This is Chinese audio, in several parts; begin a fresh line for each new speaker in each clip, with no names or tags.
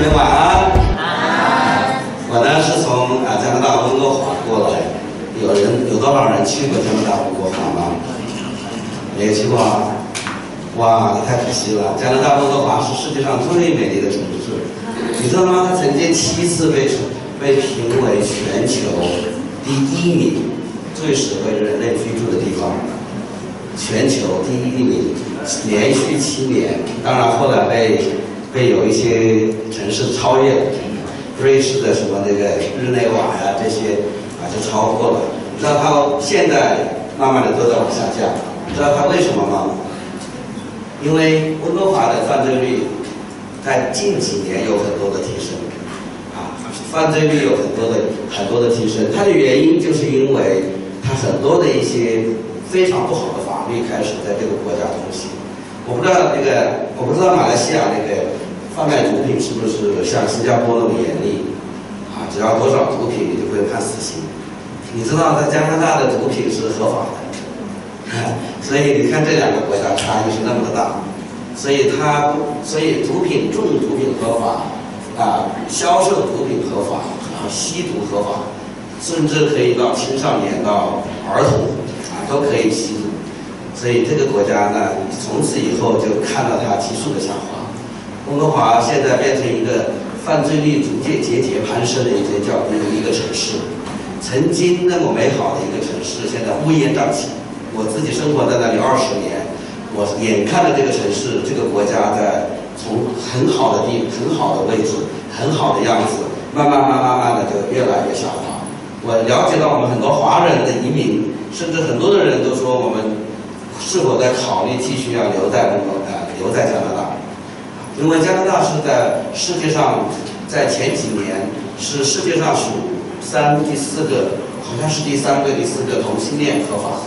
姐妹晚安。我呢是从啊加拿大温哥华过来，有人有多少人去过加拿大温哥华吗？没有去过啊？哇，那太可惜了！加拿大温哥华是世界上最美丽的城市，你知道吗？它曾经七次被被评为全球第一名最适合人类居住的地方，全球第一名，连续七年。当然后来被被有一些城市超越了，瑞士的什么那个日内瓦呀这些啊就超过了。你知道它现在慢慢的都在往下降，你知道它为什么吗？因为温哥华的犯罪率在近几年有很多的提升，啊，犯罪率有很多的很多的提升。它的原因就是因为它很多的一些非常不好的法律开始在这个国家通行。我不知道那个，我不知道马来西亚那个贩卖毒品是不是像新加坡那么严厉，啊，只要多少毒品你就会判死刑。你知道在加拿大的毒品是合法的。所以你看这两个国家差异是那么的大，所以它所以毒品重毒品合法啊，销售毒品合法啊，吸毒合法，甚至可以到青少年到儿童啊都可以吸毒，所以这个国家呢，从此以后就看到它急速的下滑。温哥华现在变成一个犯罪率逐渐节节攀升的一个叫一个城市，曾经那么美好的一个城市，现在乌烟瘴气。我自己生活在那里二十年，我眼看着这个城市、这个国家在从很好的地、很好的位置、很好的样子，慢慢、慢、慢慢的就越来越下滑。我了解到我们很多华人的移民，甚至很多的人都说我们是否在考虑继续要留在中国呃留在加拿大，因为加拿大是在世界上在前几年是世界上数三第四个，好像是第三个、第四个同性恋合法。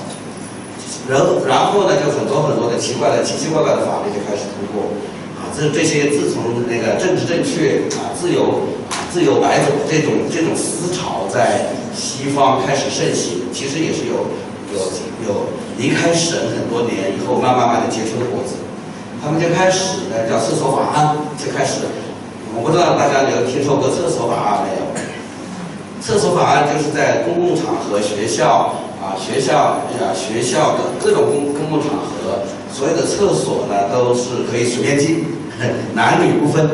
然然后呢，就很多很多的奇怪的、奇奇怪怪的法律就开始通过，啊，这这些自从那个政治正确啊、自由、自由白种这种这种思潮在西方开始盛行，其实也是有有有离开神很多年以后，慢慢慢的结出的果子。他们就开始呢，叫厕所法案，就开始，我不知道大家有听说过厕所法案没有？厕所法案就是在公共场合、学校。啊，学校啊，学校的各种公公共场合，所有的厕所呢都是可以随便进，男女不分，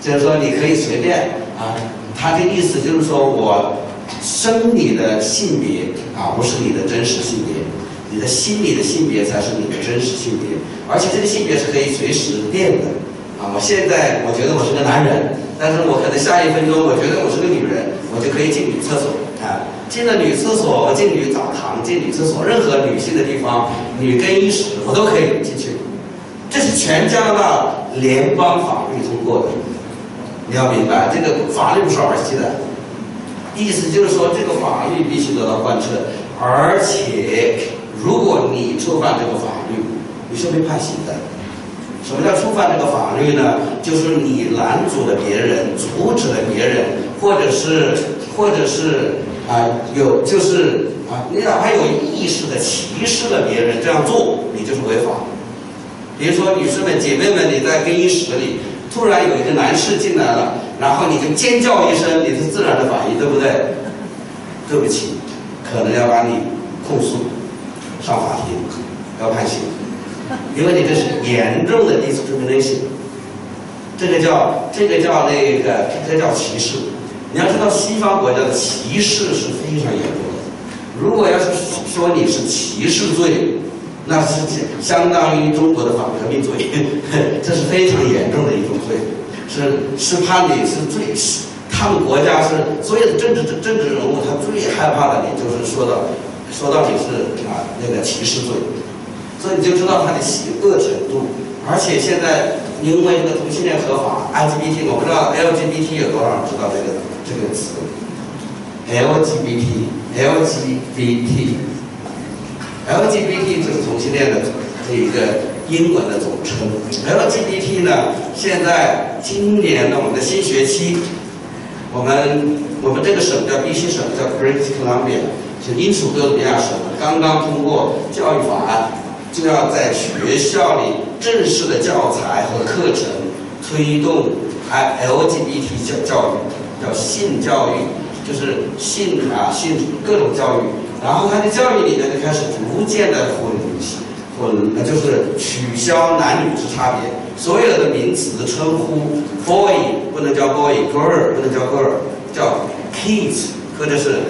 就是说你可以随便啊。他的意思就是说我生你的性别啊不是你的真实性别，你的心理的性别才是你的真实性别，而且这个性别是可以随时变的。啊，我现在我觉得我是个男人，但是我可能下一分钟我觉得我是个女人，我就可以进女厕所啊。进了女厕所，进女澡堂，进女厕所，任何女性的地方，女更衣室，我都可以进去。这是全加拿大联邦法律通过的。你要明白，这个法律不是儿戏的。意思就是说，这个法律必须得到贯彻，而且，如果你触犯这个法律，你是被判刑的。什么叫触犯这个法律呢？就是你拦阻了别人，阻止了别人，或者是，或者是。啊，有就是啊，你哪怕有意识的歧视了别人这样做，你就是违法。比如说，女士们、姐妹们，你在更衣室里，突然有一个男士进来了，然后你就尖叫一声，你是自然的反应，对不对？对不起，可能要把你控诉上法庭，要判刑，因为你这是严重的 discrimination，这个叫这个叫那个这叫歧视。你要知道，西方国家的歧视是非常严重的。如果要是说你是歧视罪，那是相当于中国的反革命罪，这是非常严重的一种罪，是是判你是最，他们国家是所有的政治政治人物，他最害怕的，你就是说到说到底是啊那个歧视罪，所以你就知道它的邪恶程度。而且现在因为这个同性恋合法，LGBT，我不知道 LGBT 有多少人知道这个。这个词，LGBT，LGBT，LGBT 就是同性恋的这一个英文的总称。LGBT 呢，现在今年呢，我们的新学期，我们我们这个省叫 BC 省，叫 British Columbia，就英属哥伦比亚省，刚刚通过教育法案，就要在学校里正式的教材和课程推动。还 LGBT 教教育，叫性教育，就是性啊性各种教育。然后他的教育里呢就开始逐渐的混混，那就是取消男女之差别，所有的名词的称呼 boy 不能叫 boy，girl 不能叫 girl，叫 kids 或者是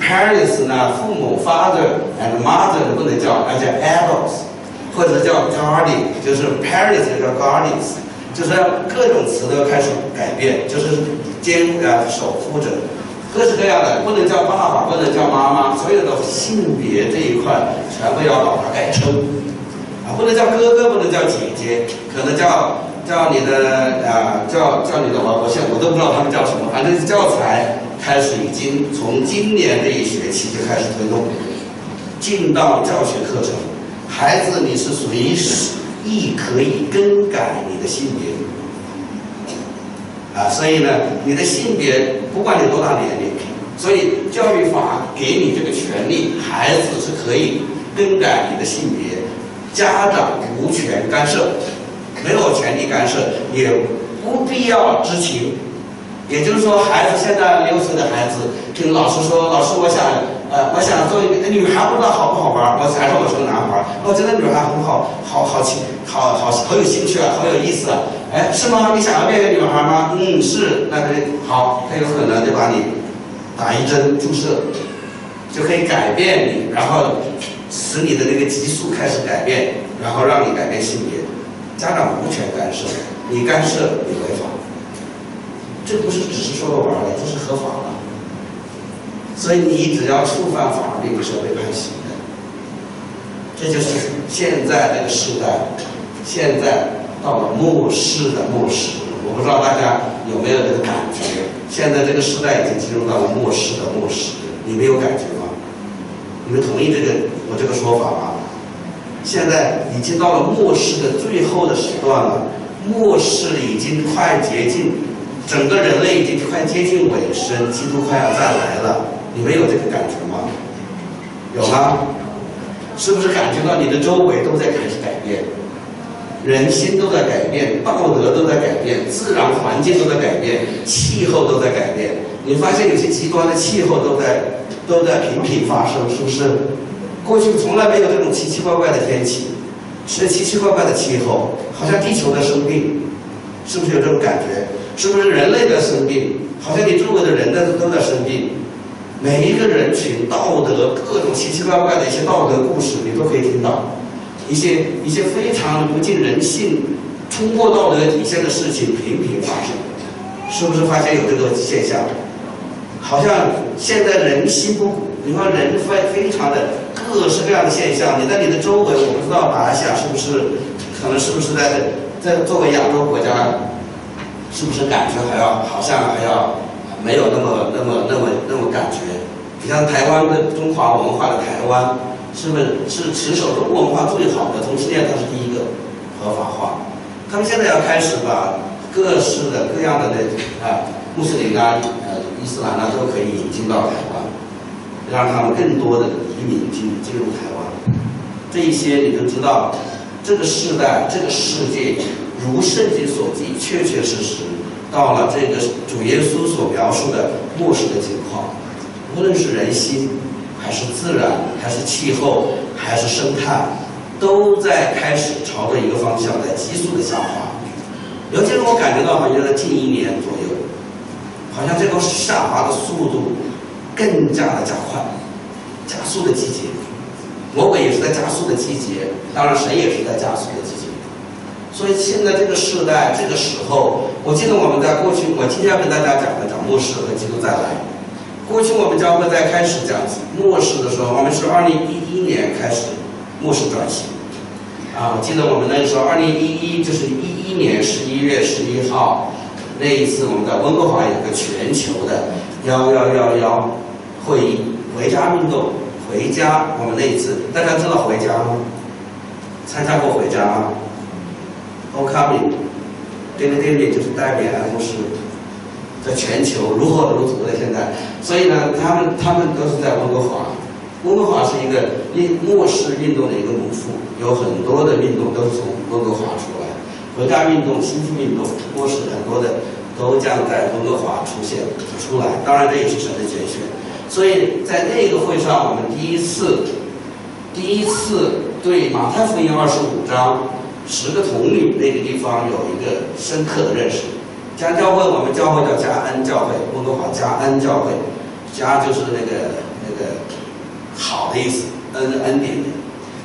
parents 呢父母 father and mother 不能叫，而叫 adults，或者叫 guardian，就是 parents 叫 guardians，就是各种词都要开始改变，就是监啊守护着。各式各样的，不能叫爸爸，不能叫妈妈，所有的性别这一块全部要把它改称，啊，不能叫哥哥，不能叫姐姐，可能叫叫你的啊，叫叫你的我，我现在我都不知道他们叫什么，反正教材开始已经从今年这一学期就开始推动，进到教学课程，孩子你是随时亦可以更改你的性别。啊，所以呢，你的性别不管你多大年龄，所以教育法给你这个权利，孩子是可以更改你的性别，家长无权干涉，没有权利干涉，也不必要知情。也就是说，孩子现在六岁的孩子听老师说，老师，我想，呃，我想做一个女孩，不知道好不好玩？我还说我是个男孩，我觉得女孩很好，好好奇，好好好有兴趣啊，好有意思啊。哎，是吗？你想要变个女孩吗？嗯，是。那可以，好，他有可能就把你打一针注射，就可以改变你，然后使你的那个激素开始改变，然后让你改变性别。家长无权干涉，你干涉你违法。这不是只是说着玩的，这是合法的。所以你只要触犯法律你是要被判刑的。这就是现在这个时代，现在到了末世的末世，我不知道大家有没有这个感觉？现在这个时代已经进入到了末世的末世，你没有感觉吗？你们同意这个我这个说法吗？现在已经到了末世的最后的时段了，末世已经快接近。整个人类已经快接近尾声，基督快要再来了，你们有这个感觉吗？有吗？是不是感觉到你的周围都在开始改变，人心都在改变，道德都在改变，自然环境都在改变，气候都在改变。你发现有些极端的气候都在都在频频发生，是不是？过去从来没有这种奇奇怪怪的天气，是奇奇怪怪的气候，好像地球在生病，是不是有这种感觉？是不是人类在生病？好像你周围的人在都在生病。每一个人群道德各种奇奇怪怪的一些道德故事，你都可以听到。一些一些非常不近人性、冲破道德底线的事情频频发生。是不是发现有这个现象？好像现在人心不古，你看人非非常的各式各样的现象。你在你的周围，我不知道马来西亚是不是，可能是不是在在作为亚洲国家。是不是感觉还要好像还要没有那么那么那么那么感觉？你像台湾的中华文化的台湾，是不是是持守中国文化最好的？同性恋它是第一个合法化。他们现在要开始把各式的各样的那啊穆斯林啊呃伊斯兰啊都可以引进到台湾，让他们更多的移民进进入台湾。这一些你都知道，这个时代这个世界。如圣经所记，确确实实到了这个主耶稣所描述的末世的情况，无论是人心，还是自然，还是气候，还是生态，都在开始朝着一个方向在急速的下滑。尤其是我感觉到，好像在近一年左右，好像这个下滑的速度更加的加快，加速的季节，魔鬼也是在加速的季节，当然神也是在加速的季节。所以现在这个时代，这个时候，我记得我们在过去，我今天要跟大家讲的讲末世和基督再来。过去我们教会在开始讲末世的时候，我们是二零一一年开始末世转型。啊，我记得我们那个时候，二零一一就是一一年十一月十一号那一次，我们在温哥华有个全球的幺幺幺幺会议，回家运动，回家。我们那一次，大家知道回家吗？参加过回家吗？o c o m i n g 这个电影就是代表公司，在全球如火如荼的现在，所以呢，他们他们都是在温哥华。温哥华是一个运末世运动的一个母腹，有很多的运动都是从温哥华出来。回家运动、新妇运动，末世很多的都将在温哥华出现出来。当然，这也是神的拣选。所以在那个会上，我们第一次第一次对马太福音二十五章十个童女那个地方有一个深刻的认识。家教会，我们教会叫加恩教会，温哥华加恩教会，加就是那个那个好的意思，恩恩典的。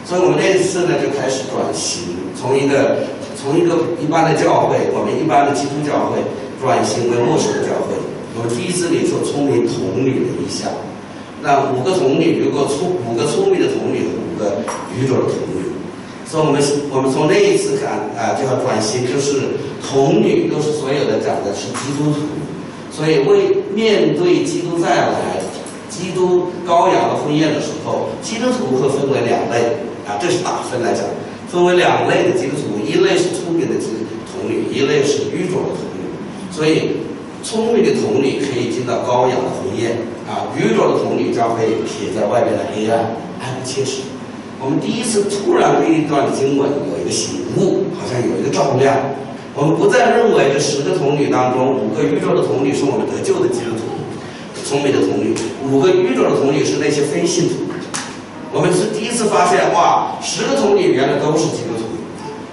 所以我们那次呢就开始转型，从一个从一个一般的教会，我们一般的基督教会转型为牧师的教会。我们第一次领受聪明童女的意象，那五个童女，如果聪五个聪明的童女，五个愚拙的童女。所以我们我们从那一次看啊，就要转型，就是童女都是所有的讲的是基督徒，所以为面对基督再来，基督羔羊的婚宴的时候，基督徒会分为两类啊，这是打分来讲，分为两类的基督徒，一类是聪明的基童女，一类是愚拙的童女，所以。聪明的童女可以进到羔羊的婚宴，啊，愚拙的童女将会撇在外边的黑暗，还不切实。我们第一次突然对一段经文有一个醒悟，好像有一个照亮。我们不再认为这十个童女当中，五个宇宙的童女是我们得救的基督徒，聪明的童女；五个宇宙的童女是那些非信徒。我们是第一次发现，哇，十个童女原来都是基督徒，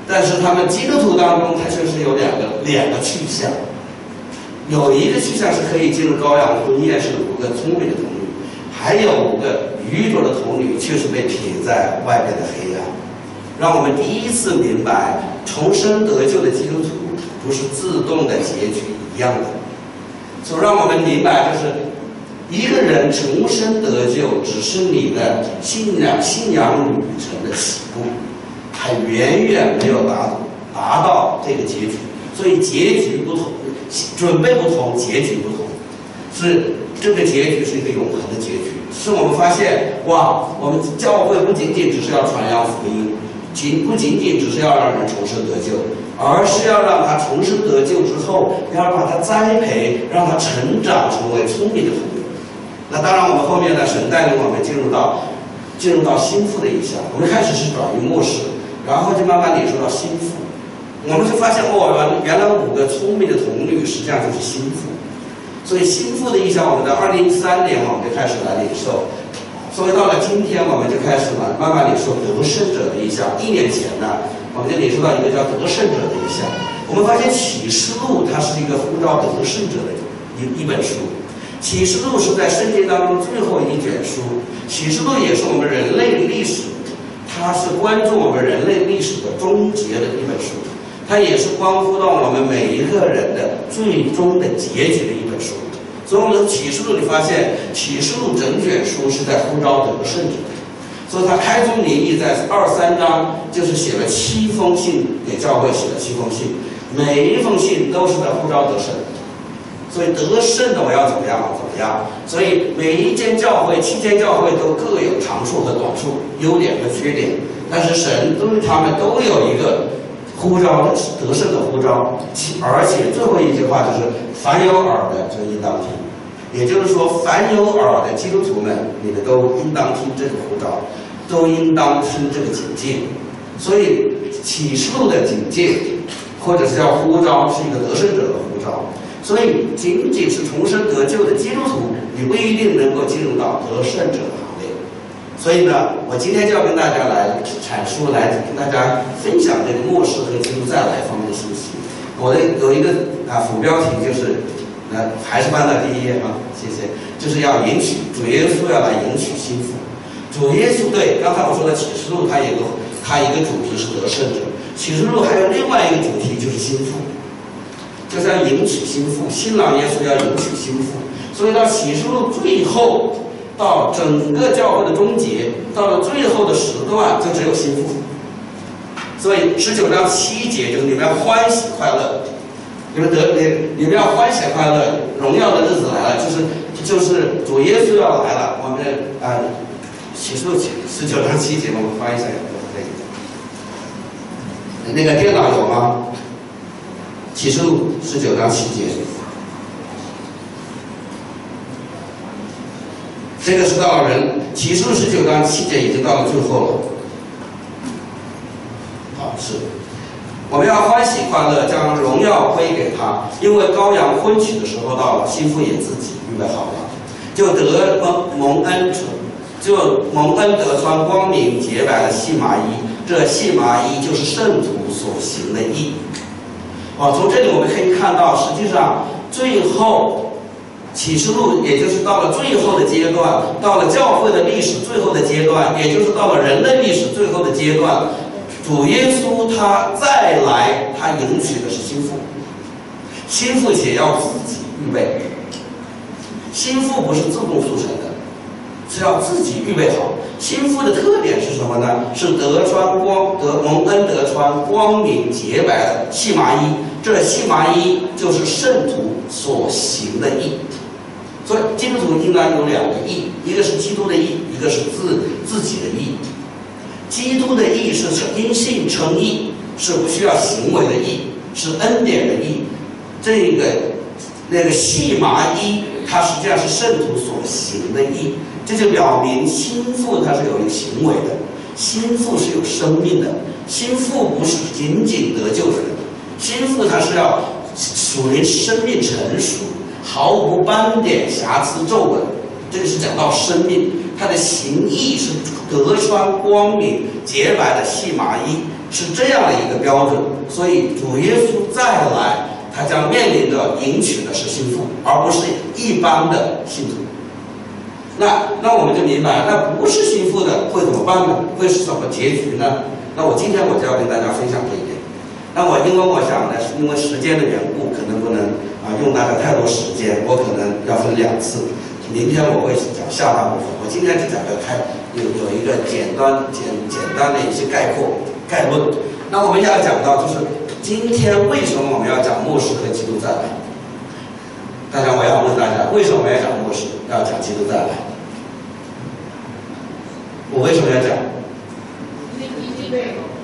但是他们基督徒当中，它确实有两个两个去向。有一个去向是可以进入羔羊婚宴，是五个聪明的童女，还有五个愚拙的童女，却是被撇在外边的黑暗。让我们第一次明白，重生得救的基督徒不是自动的结局一样的。所让我们明白，就是一个人重生得救，只是你的信仰信仰旅程的起步，还远远没有达达到这个结局。所以结局不同。准备不同，结局不同，是这个结局是一个永恒的结局。是我们发现，哇，我们教会不仅仅只是要传扬福音，仅不仅仅只是要让人重生得救，而是要让他重生得救之后，要把他栽培，让他成长成为聪明的朋友。那当然，我们后面呢，神带领我们进入到进入到心腹的意象。我们开始是转于末世，然后就慢慢领受到心腹。我们就发现，哦，原原来五个聪明的童女实际上就是心腹，所以心腹的意象，我们在二零一三年我们就开始来领受，所以到了今天，我们就开始了慢慢领受得胜者的意象。一年前呢，我们就领受到一个叫得胜者的意象。我们发现启示录它是一个呼召得胜者的一一本书，启示录是在圣经当中最后一卷书，启示录也是我们人类历史，它是关注我们人类历史的终结的一本书。它也是关乎到我们每一个人的最终的结局的一本书，所以我们启示录里发现，启示录整卷书是在呼召得胜者，所以他开宗明义在二三章就是写了七封信给教会，写了七封信，每一封信都是在呼召得胜，所以得胜的我要怎么样怎么样，所以每一间教会，七间教会都各有长处和短处，优点和缺点，但是神对他们都有一个。呼召的得胜的呼召，其而且最后一句话就是“凡有耳的就应当听”，也就是说，凡有耳的基督徒们，你们都应当听这个呼召，都应当听这个警戒。所以启示录的警戒，或者是叫呼召，是一个得胜者的呼召。所以仅仅是重生得救的基督徒，你不一定能够进入到得胜者的行列。所以呢，我今天就要跟大家来阐述，来跟大家分享这个末世和基督再来方面的信息。我的有一个啊副标题就是，呃，还是翻到第一页啊，谢谢。就是要迎娶主耶稣要来迎娶新妇。主耶稣对，刚才我说的启示录，它有个它一个主题是得胜者。启示录还有另外一个主题就是新妇，就是要迎娶新妇，新郎耶稣要迎娶新妇。所以到启示录最后。到整个教会的终结，到了最后的时段，就只有心腹。所以十九章七节就是你们要欢喜快乐，你们得你你们要欢喜快乐，荣耀的日子来了，就是就是主耶稣要来了。我们啊，启示录十九章七节，我们翻一下，那个电脑有吗？启示录十九章七节。这个是到了人起初十九章七节已经到了最后了，好是，我们要欢喜快乐，将荣耀归给他，因为羔羊婚娶的时候到了，新妇也自己预备好了，就得蒙蒙恩者，就蒙恩得穿光明洁白的细麻衣，这细麻衣就是圣徒所行的义。啊，从这里我们可以看到，实际上最后启示录，也就是到了最后的阶段，到了教会的历史最后的阶段，也就是到了人类历史最后的阶段，主耶稣他再来，他迎娶的是心腹，心腹且要自己预备，心腹不是自动促成的，是要自己预备好。心腹的特点是什么呢？是德穿光德蒙恩德穿光明洁白的细麻衣。这细麻衣就是圣徒所行的义，所以基督徒应该有两个义，一个是基督的义，一个是自自己的义。基督的义是因信称义，是不需要行为的义，是恩典的义。这个那个细麻衣，它实际上是圣徒所行的义，这就表明心腹它是有一个行为的，心腹是有生命的，心腹不是仅仅得救的人。心腹它是要属于生命成熟，毫无斑点、瑕疵、皱纹。这个是讲到生命，它的形意是隔穿光明洁白的细麻衣，是这样的一个标准。所以主耶稣再来，他将面临着迎娶的是心腹，而不是一般的信徒。那那我们就明白，那不是心腹的会怎么办呢？会是什么结局呢？那我今天我就要跟大家分享这一点。那我因为我想呢，是因为时间的缘故，可能不能用大家太多时间，我可能要分两次。明天我会讲下半部分，我今天就讲个开有有一个简单简简单的一些概括概论。那我们要讲到就是今天为什么我们要讲末世和基督再来？大家我要问大家，为什么我要讲末世，要讲基督再来？我为什么要讲？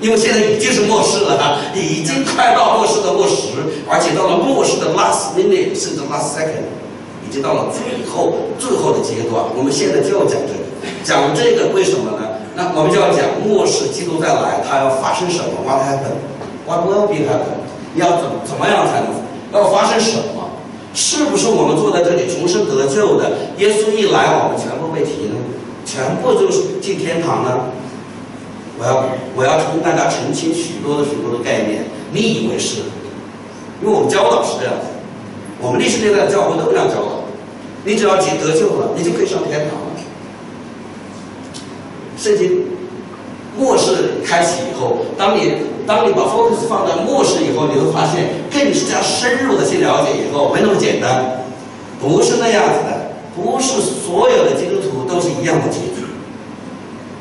因为现在已经是末世了哈，已经快到末世的末时，而且到了末世的 last minute，甚至 last second，已经到了最后最后的阶段。我们现在就要讲这个，讲这个为什么呢？那我们就要讲末世基督再来，它要发生什么？What happened？What will be happen？你要怎怎么样才能要发生什么？是不是我们坐在这里重生得救的？耶稣一来，我们全部被提呢？全部就是进天堂呢？我要我要跟大家澄清许多的许多的概念，你以为是？因为我们教导是这样子，我们历史年代的教会都这样教导，你只要得得救了，你就可以上天堂了。圣经末世开启以后，当你当你把 focus 放在末世以后，你会发现更加深入的去了解以后，没那么简单，不是那样子的，不是所有的基督徒都是一样的结局。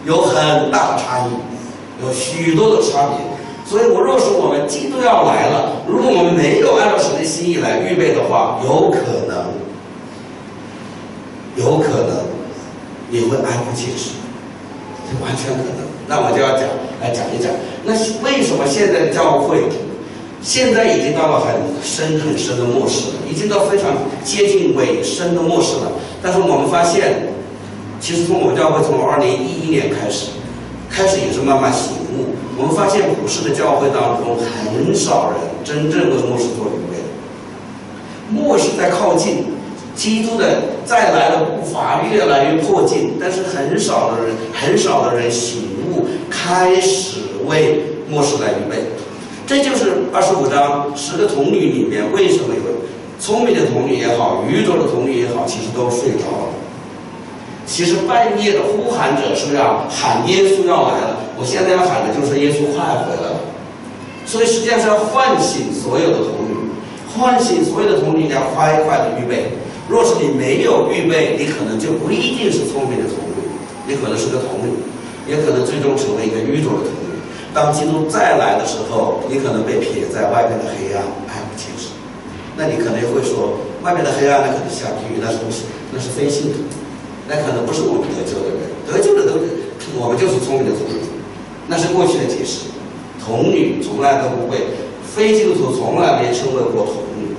有很大的差异，有许多的差别，所以我若是我们基督要来了，如果我们没有按照神的心意来预备的话，有可能，有可能你会挨不解释，这完全可能。那我就要讲来讲一讲，那为什么现在的教会现在已经到了很深很深的末世了，已经到非常接近尾声的末世了，但是我们发现。其实从我们教会从二零一一年开始，开始也是慢慢醒悟。我们发现普世的教会当中很少人真正为末世做准备。末世在靠近，基督的再来的步伐越来越迫近，但是很少的人，很少的人醒悟，开始为末世来预备。这就是二十五章十个童女里面为什么有聪明的童女也好，愚拙的童女也好，其实都睡着了。其实半夜的呼喊者是不是要喊耶稣要来了，我现在要喊的就是耶稣快回来了，所以实际上是要唤醒所有的童女，唤醒所有的童女你要快快的预备。若是你没有预备，你可能就不一定是聪明的童女，你可能是个童女，也可能最终成为一个愚拙的童女。当基督再来的时候，你可能被撇在外面的黑暗爱不清楚。那你可能会说，外面的黑暗那可能下地狱，那是不是？那是非信徒。那可能不是我们得救的人，得救的都，我们就是聪明的童女，那是过去的解释。童女从来都不会，非基督徒从来没称为过童女，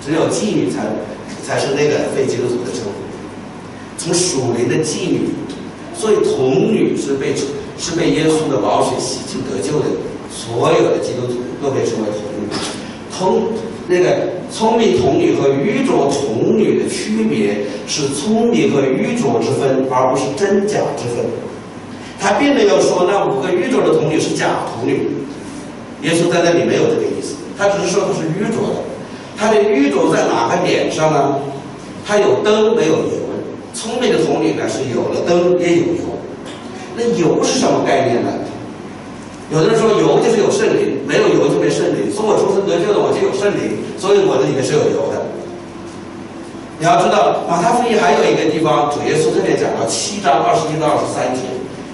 只有妓女才才是那个非基督徒的称呼。从属灵的妓女，所以童女是被是被耶稣的宝血洗净得救的，所有的基督徒都被称为童女。童那个聪明童女和愚拙童女的区别是聪明和愚拙之分，而不是真假之分。他并没有说那五个愚拙的童女是假童女，耶稣在那里没有这个意思，他只是说他是愚拙的。他的愚拙在哪个点上呢？他有灯没有油。聪明的童女呢是有了灯也有油。那油是什么概念呢？有的人说油就是有圣灵，没有油就没圣灵。从我出生得救的，我就有圣灵，所以我的里面是有油的。你要知道，马太福音还有一个地方，主耶稣特别讲到七章二十一到二十三节，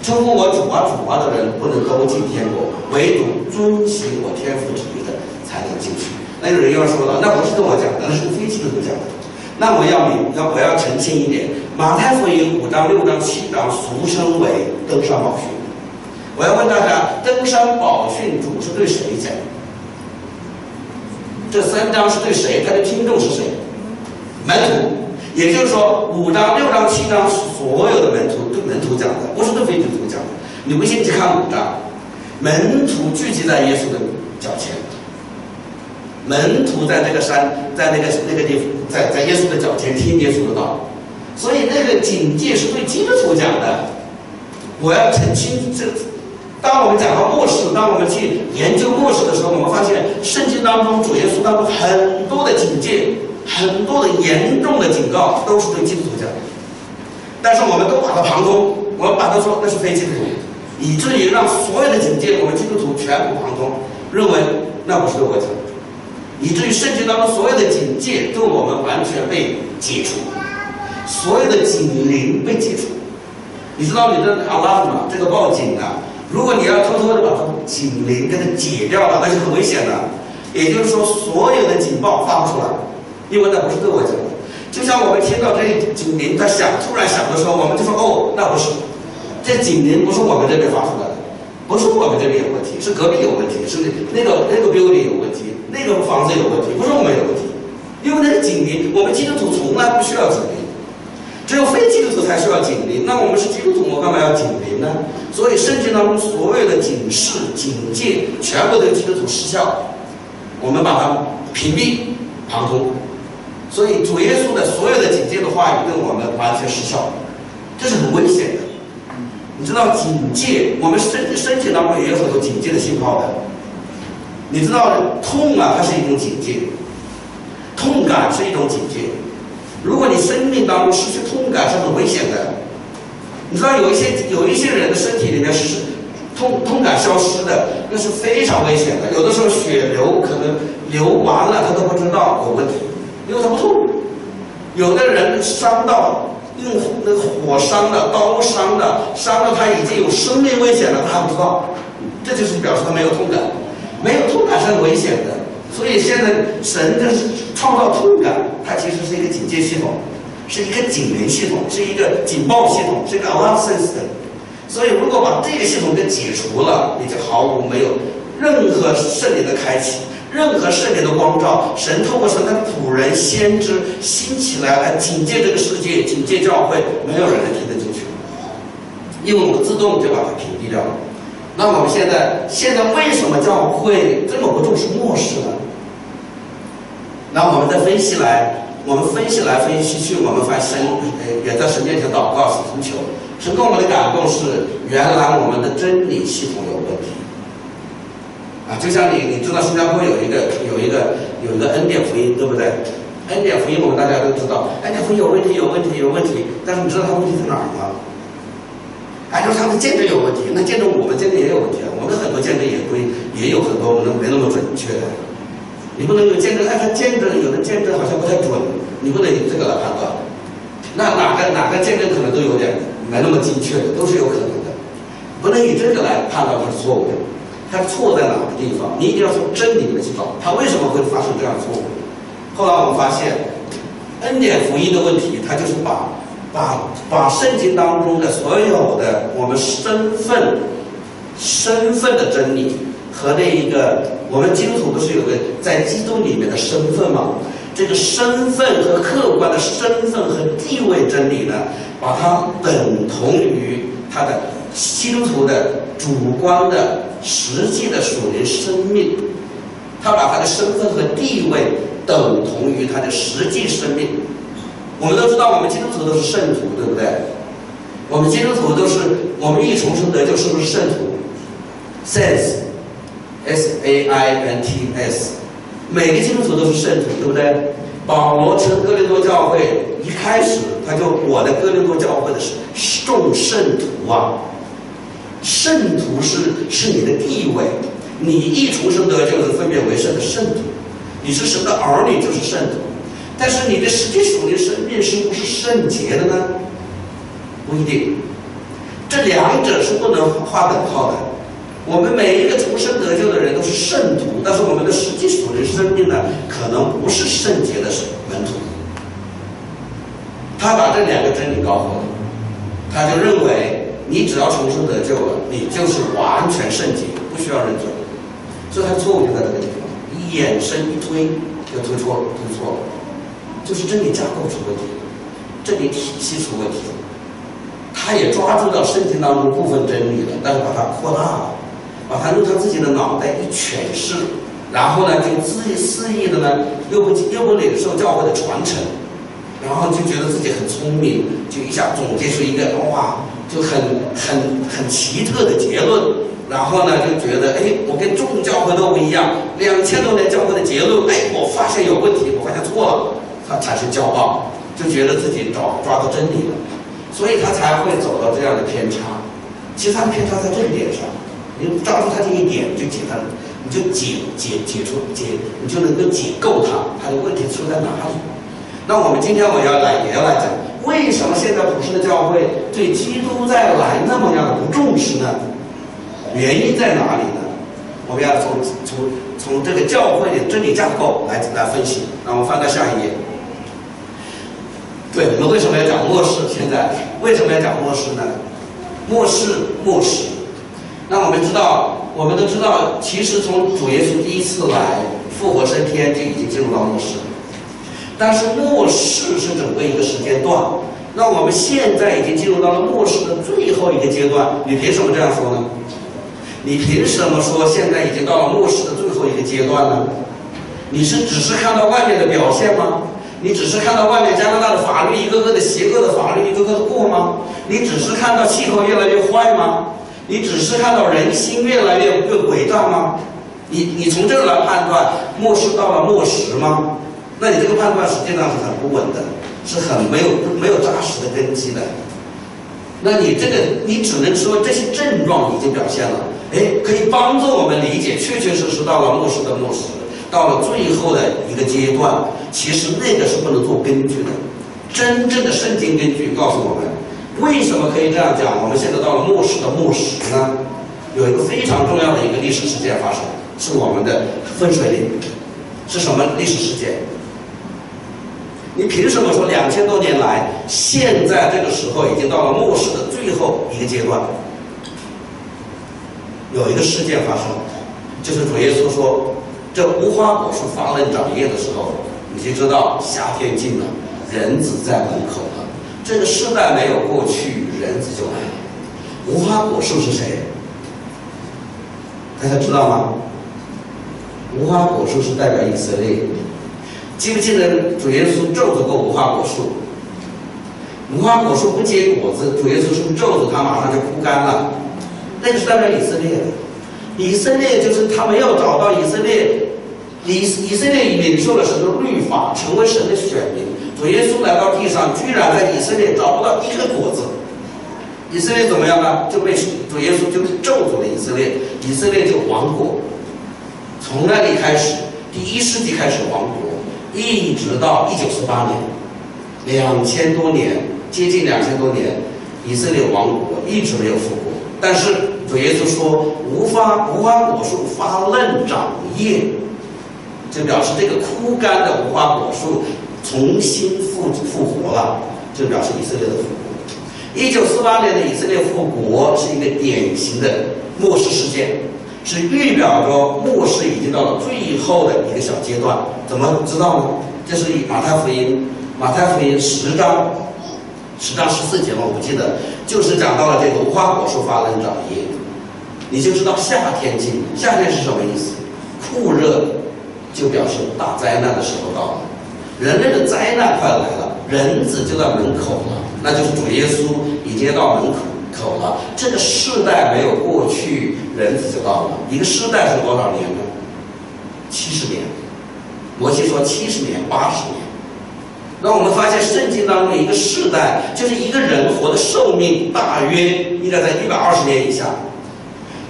称呼我主啊主啊的人不能都进天国，唯独遵行我天父旨意的才能进去。那有人又要说了，那不是跟我讲的，那是跟飞机都讲的。那我要明要我要澄清一点，马太福音五章六章七章俗称为登山宝训。我要问大家，登山宝训主是对谁讲？这三章是对谁？他的听众是谁？门徒。也就是说，五章六章七章所有的门徒对门徒讲的，不是对非基督徒讲的。你不信去看五章，门徒聚集在耶稣的脚前。门徒在那个山，在那个那个地方，在在耶稣的脚前听耶稣的道，所以那个警戒是对基督徒讲的。我要澄清这，当我们讲到末世，当我们去研究末世的时候，我们发现圣经当中主耶稣当中很多的警戒，很多的严重的警告都是对基督徒讲的，但是我们都把它旁通，我们把它说那是非基督徒，以至于让所有的警戒我们基督徒全部旁通，认为那不是对我讲。以至于圣经当中所有的警戒对我们完全被解除，所有的警铃被解除。你知道你的 alarm 吗？这个报警啊，如果你要偷偷的把这警铃给它解掉了，那就很危险了。也就是说，所有的警报发不出来，因为那不是对我讲的。就像我们听到这警铃它响，突然响的时候，我们就说哦，那不是，这警铃不是我们这边发出来的，不是我们这边有问题，是隔壁有问题，是那个那个 building 有问题。那个房子有问题，不是我们有问题，因为那个警铃，我们基督徒从来不需要警铃，只有非基督徒才需要警铃。那我们是基督徒，我干嘛要警铃呢？所以圣经当中所有的警示、警戒，全部对基督徒失效，我们把它屏蔽、旁通。所以主耶稣的所有的警戒的话语对我们完全失效，这是很危险的。你知道警戒，我们身身体当中也有很多警戒的信号的。你知道痛啊，它是一种警戒，痛感是一种警戒。如果你生命当中失去痛感，是很危险的。你知道有一些有一些人的身体里面是痛痛感消失的，那是非常危险的。有的时候血流可能流完了，他都不知道有问题，因为他不痛。有的人伤到用那火伤的、刀伤的，伤到他已经有生命危险了，他还不知道，这就是表示他没有痛感。没有痛感是很危险的，所以现在神就是创造痛感，它其实是一个警戒系统，是一个警铃系统，是一个警报系统，是一个 alarm system。所以如果把这个系统给解除了，你就毫无没有任何圣灵的开启，任何圣灵的光照，神透过神的仆人先知兴起来来警戒这个世界，警戒教会，没有人能听得进去，因为我们自动就把它屏蔽掉了。那我们现在现在为什么教会这么不重视末世呢？那我们再分析来，我们分析来分析去，我们发现呃也在神面前祷告祈求，神给我们的感动是原来我们的真理系统有问题。啊，就像你你知道新加坡有一个有一个有一个恩典福音，对不对？恩典福音我们大家都知道，恩典福音有问题有问题有问题，但是你知道它问题在哪儿吗？按照他们见证有问题，那见证我们见证也有问题啊！我们很多见证也归也有很多我们没那么准确的。你不能有见证，哎，他见证有的见证好像不太准，你不能以这个来判断。那哪个哪个见证可能都有点没那么精确的，都是有可能的。不能以这个来判断它是错误的，它错在哪个地方？你一定要从真理里面去找，它为什么会发生这样错误？后来我们发现，恩典福音的问题，它就是把。把把圣经当中的所有的我们身份身份的真理和那一个我们基督徒不是有个在基督里面的身份吗？这个身份和客观的身份和地位真理呢，把它等同于他的基督徒的主观的实际的属灵生命，他把他的身份和地位等同于他的实际生命。我们都知道，我们基督徒都是圣徒，对不对？我们基督徒都是我们一重生得救，是不是圣徒 S A I N T S，每个基督徒都是圣徒，对不对？保罗称哥林多教会一开始他就我的哥林多教会的是众圣徒啊，圣徒是是你的地位，你一重生得救是分别为圣的圣徒，你是神的儿女就是圣徒，但是你的实际属灵生命是不是圣洁的呢？不一定，这两者是不能划等号的。我们每一个重生得救的人都是圣徒，但是我们的实际属灵生命呢，可能不是圣洁的门徒。他把这两个真理搞混了，他就认为你只要重生得救了，你就是完全圣洁，不需要认罪。所以他错误就在这个地方，一眼神一推就推错了，推错了，就是真理架构出问题，真理体系出问题。他也抓住到圣经当中部分真理了，但是把它扩大了。把他用他自己的脑袋一诠释，然后呢，就恣意肆意的呢，又不又不领受教会的传承，然后就觉得自己很聪明，就一下总结出一个哇，就很很很奇特的结论，然后呢，就觉得哎，我跟众教会都不一样，两千多年教会的结论，哎，我发现有问题，我发现错了，他产生骄傲，就觉得自己找抓到真理了，所以他才会走到这样的偏差。其实他的偏差在这一点上。你抓住他这一点，就解他，你就解解解出解，你就能够解构他，他的问题出在哪里？那我们今天我要来也要来讲，为什么现在普世的教会对基督再来那么样的不重视呢？原因在哪里呢？我们要从从从这个教会的真理架构来来分析。那我们翻到下一页。对，我们为什么要讲末世？现在为什么要讲末世呢？末世，末世。那我们知道，我们都知道，其实从主耶稣第一次来复活升天就已经进入到末世，但是末世是整个一个时间段。那我们现在已经进入到了末世的最后一个阶段，你凭什么这样说呢？你凭什么说现在已经到了末世的最后一个阶段呢？你是只是看到外面的表现吗？你只是看到外面加拿大的法律一个个的邪恶的法律一个个的过吗？你只是看到气候越来越坏吗？你只是看到人心越来越越诡诈吗？你你从这儿来判断末世到了末时吗？那你这个判断实际上是很不稳的，是很没有没有扎实的根基的。那你这个你只能说这些症状已经表现了，哎，可以帮助我们理解，确确实实到了末世的末时，到了最后的一个阶段，其实那个是不能做根据的。真正的圣经根据告诉我们。为什么可以这样讲？我们现在到了末世的末时呢？有一个非常重要的一个历史事件发生，是我们的分水岭。是什么历史事件？你凭什么说两千多年来，现在这个时候已经到了末世的最后一个阶段？有一个事件发生，就是主耶稣说：“这无花果树发嫩长叶的时候，你就知道夏天近了，人子在门口。”这个世代没有过去，人子就来。无花果树是谁？大家知道吗？无花果树是代表以色列。记不记得主耶稣咒诅过无花果树？无花果树不结果子，主耶稣是不是咒诅它马上就枯干了？那个是代表以色列。以色列就是他没有找到以色列，以以色列领受了神的律法，成为神的选民。主耶稣来到地上，居然在以色列找不到一个果子。以色列怎么样呢？就被主耶稣就咒诅了以色列，以色列就亡国。从那里开始，第一世纪开始亡国，一直到一九四八年，两千多年，接近两千多年，以色列亡国，一直没有复国。但是主耶稣说，无花无花果树发嫩长叶，就表示这个枯干的无花果树。重新复复活了，就表示以色列的复国。一九四八年的以色列复国是一个典型的末世事件，是预表着末世已经到了最后的一个小阶段。怎么知道呢？这是以马太福音，马太福音十章十章十四节嘛，我不记得，就是讲到了这个无花果树发嫩长叶，你就知道夏天近，夏天是什么意思？酷热，就表示大灾难的时候到了，人类的灾难快来了，人子就在门口了，那就是主耶稣已经到门口口了。这个世代没有过去，人子就到了。一个世代是多少年呢？七十年。摩西说七十年、八十年。那我们发现圣经当中一个世代，就是一个人活的寿命大约应该在一百二十年以下。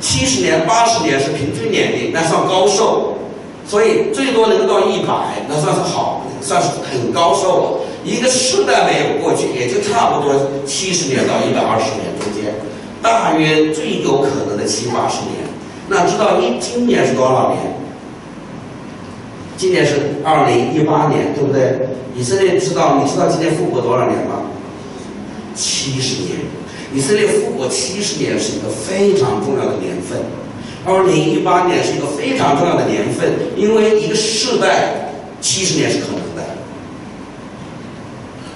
七十年、八十年是平均年龄，那算高寿。所以最多能够到一百，那算是好，算是很高寿了。一个世代没有过去，也就差不多七十年到一百二十年中间，大约最有可能的七八十年。那知道一今年是多少年？今年是二零一八年，对不对？以色列知道，你知道今年复活多少年吗？七十年。以色列复活七十年是一个非常重要的年份。二零一八年是一个非常重要的年份，因为一个世代七十年是可，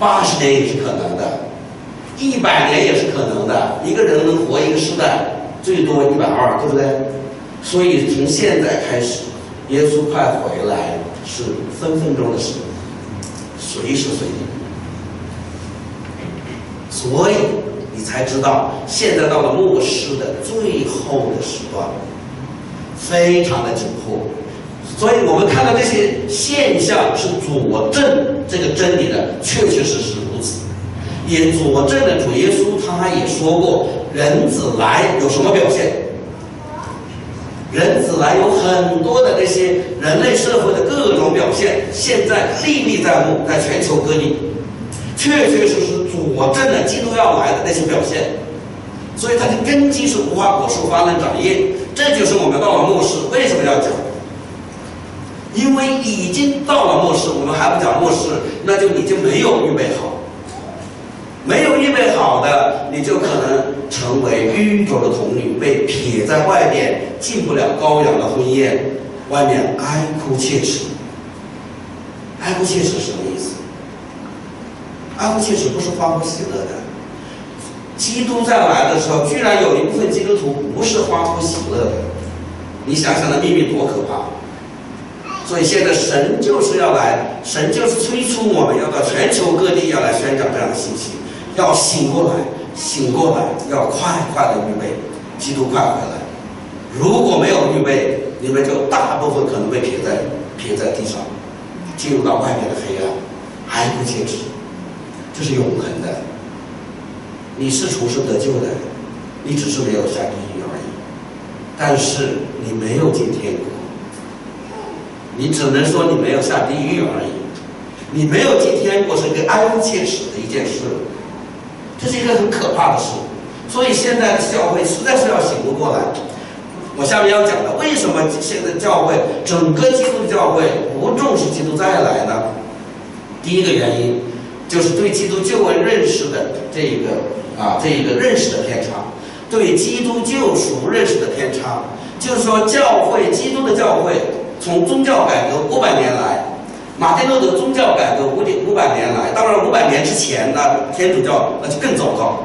八十年也是可能的，一百年也是可能的。一个人能活一个时代，最多一百二，对不对？所以从现在开始。耶稣快回来是分分钟的事，随时随地。所以你才知道，现在到了末世的最后的时段，非常的紧迫。所以我们看到这些现象是佐证这个真理的，确确实实如此，也佐证了主耶稣他也说过，人子来有什么表现？人子来有很多的那些人类社会的各种表现，现在历历在目，在全球各地，确确实实佐证了基督要来的那些表现。所以它的根基是无花果树发嫩长叶，这就是我们到了末世为什么要讲？因为已经到了末世，我们还不讲末世，那就你就没有预备好。没有预备好的，你就可能成为愚拙的童女，被撇在外边，进不了羔羊的婚宴，外面哀哭切齿。哀哭切齿什么意思？哀哭切齿不是欢呼喜乐的。基督再来的时候，居然有一部分基督徒不是欢呼喜乐的。你想想那秘密多可怕！所以现在神就是要来，神就是催促我们要到全球各地要来宣讲这样的信息。要醒过来，醒过来，要快快的预备，基督快回来。如果没有预备，你们就大部分可能被撇在撇在地上，进入到外面的黑暗，还不坚持，这是永恒的。你是出生得救的，你只是没有下地狱而已。但是你没有进天国，你只能说你没有下地狱而已。你没有进天国是一个哀不切齿的一件事。这是一个很可怕的事，所以现在的教会实在是要醒悟过来。我下面要讲的，为什么现在教会整个基督教会不重视基督再来呢？第一个原因就是对基督救恩认识的这一个啊这一个认识的偏差，对基督救赎认识的偏差。就是说，教会基督的教会从宗教改革五百年来。马丁路德宗教改革五点五百年来，当然五百年之前呢，天主教那就更糟糕。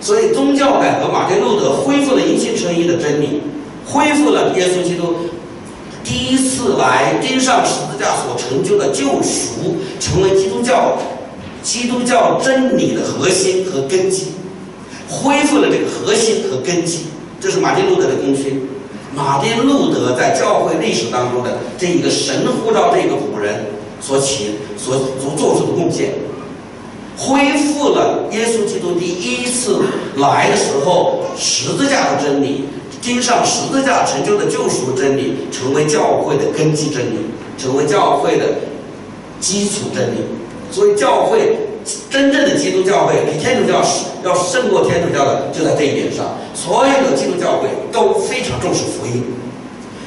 所以宗教改革，马丁路德恢复了一切称义的真理，恢复了耶稣基督第一次来钉上十字架所成就的救赎，成为基督教基督教真理的核心和根基，恢复了这个核心和根基，这是马丁路德的功勋。马丁路德在教会历史当中的这一个神呼召这个古人。所起所所做出的贡献，恢复了耶稣基督第一次来的时候十字架的真理，钉上十字架成就的救赎真理，成为教会的根基真理，成为教会的基础真理。所以，教会真正的基督教会比天主教要胜过天主教的，就在这一点上。所有的基督教会都非常重视福音，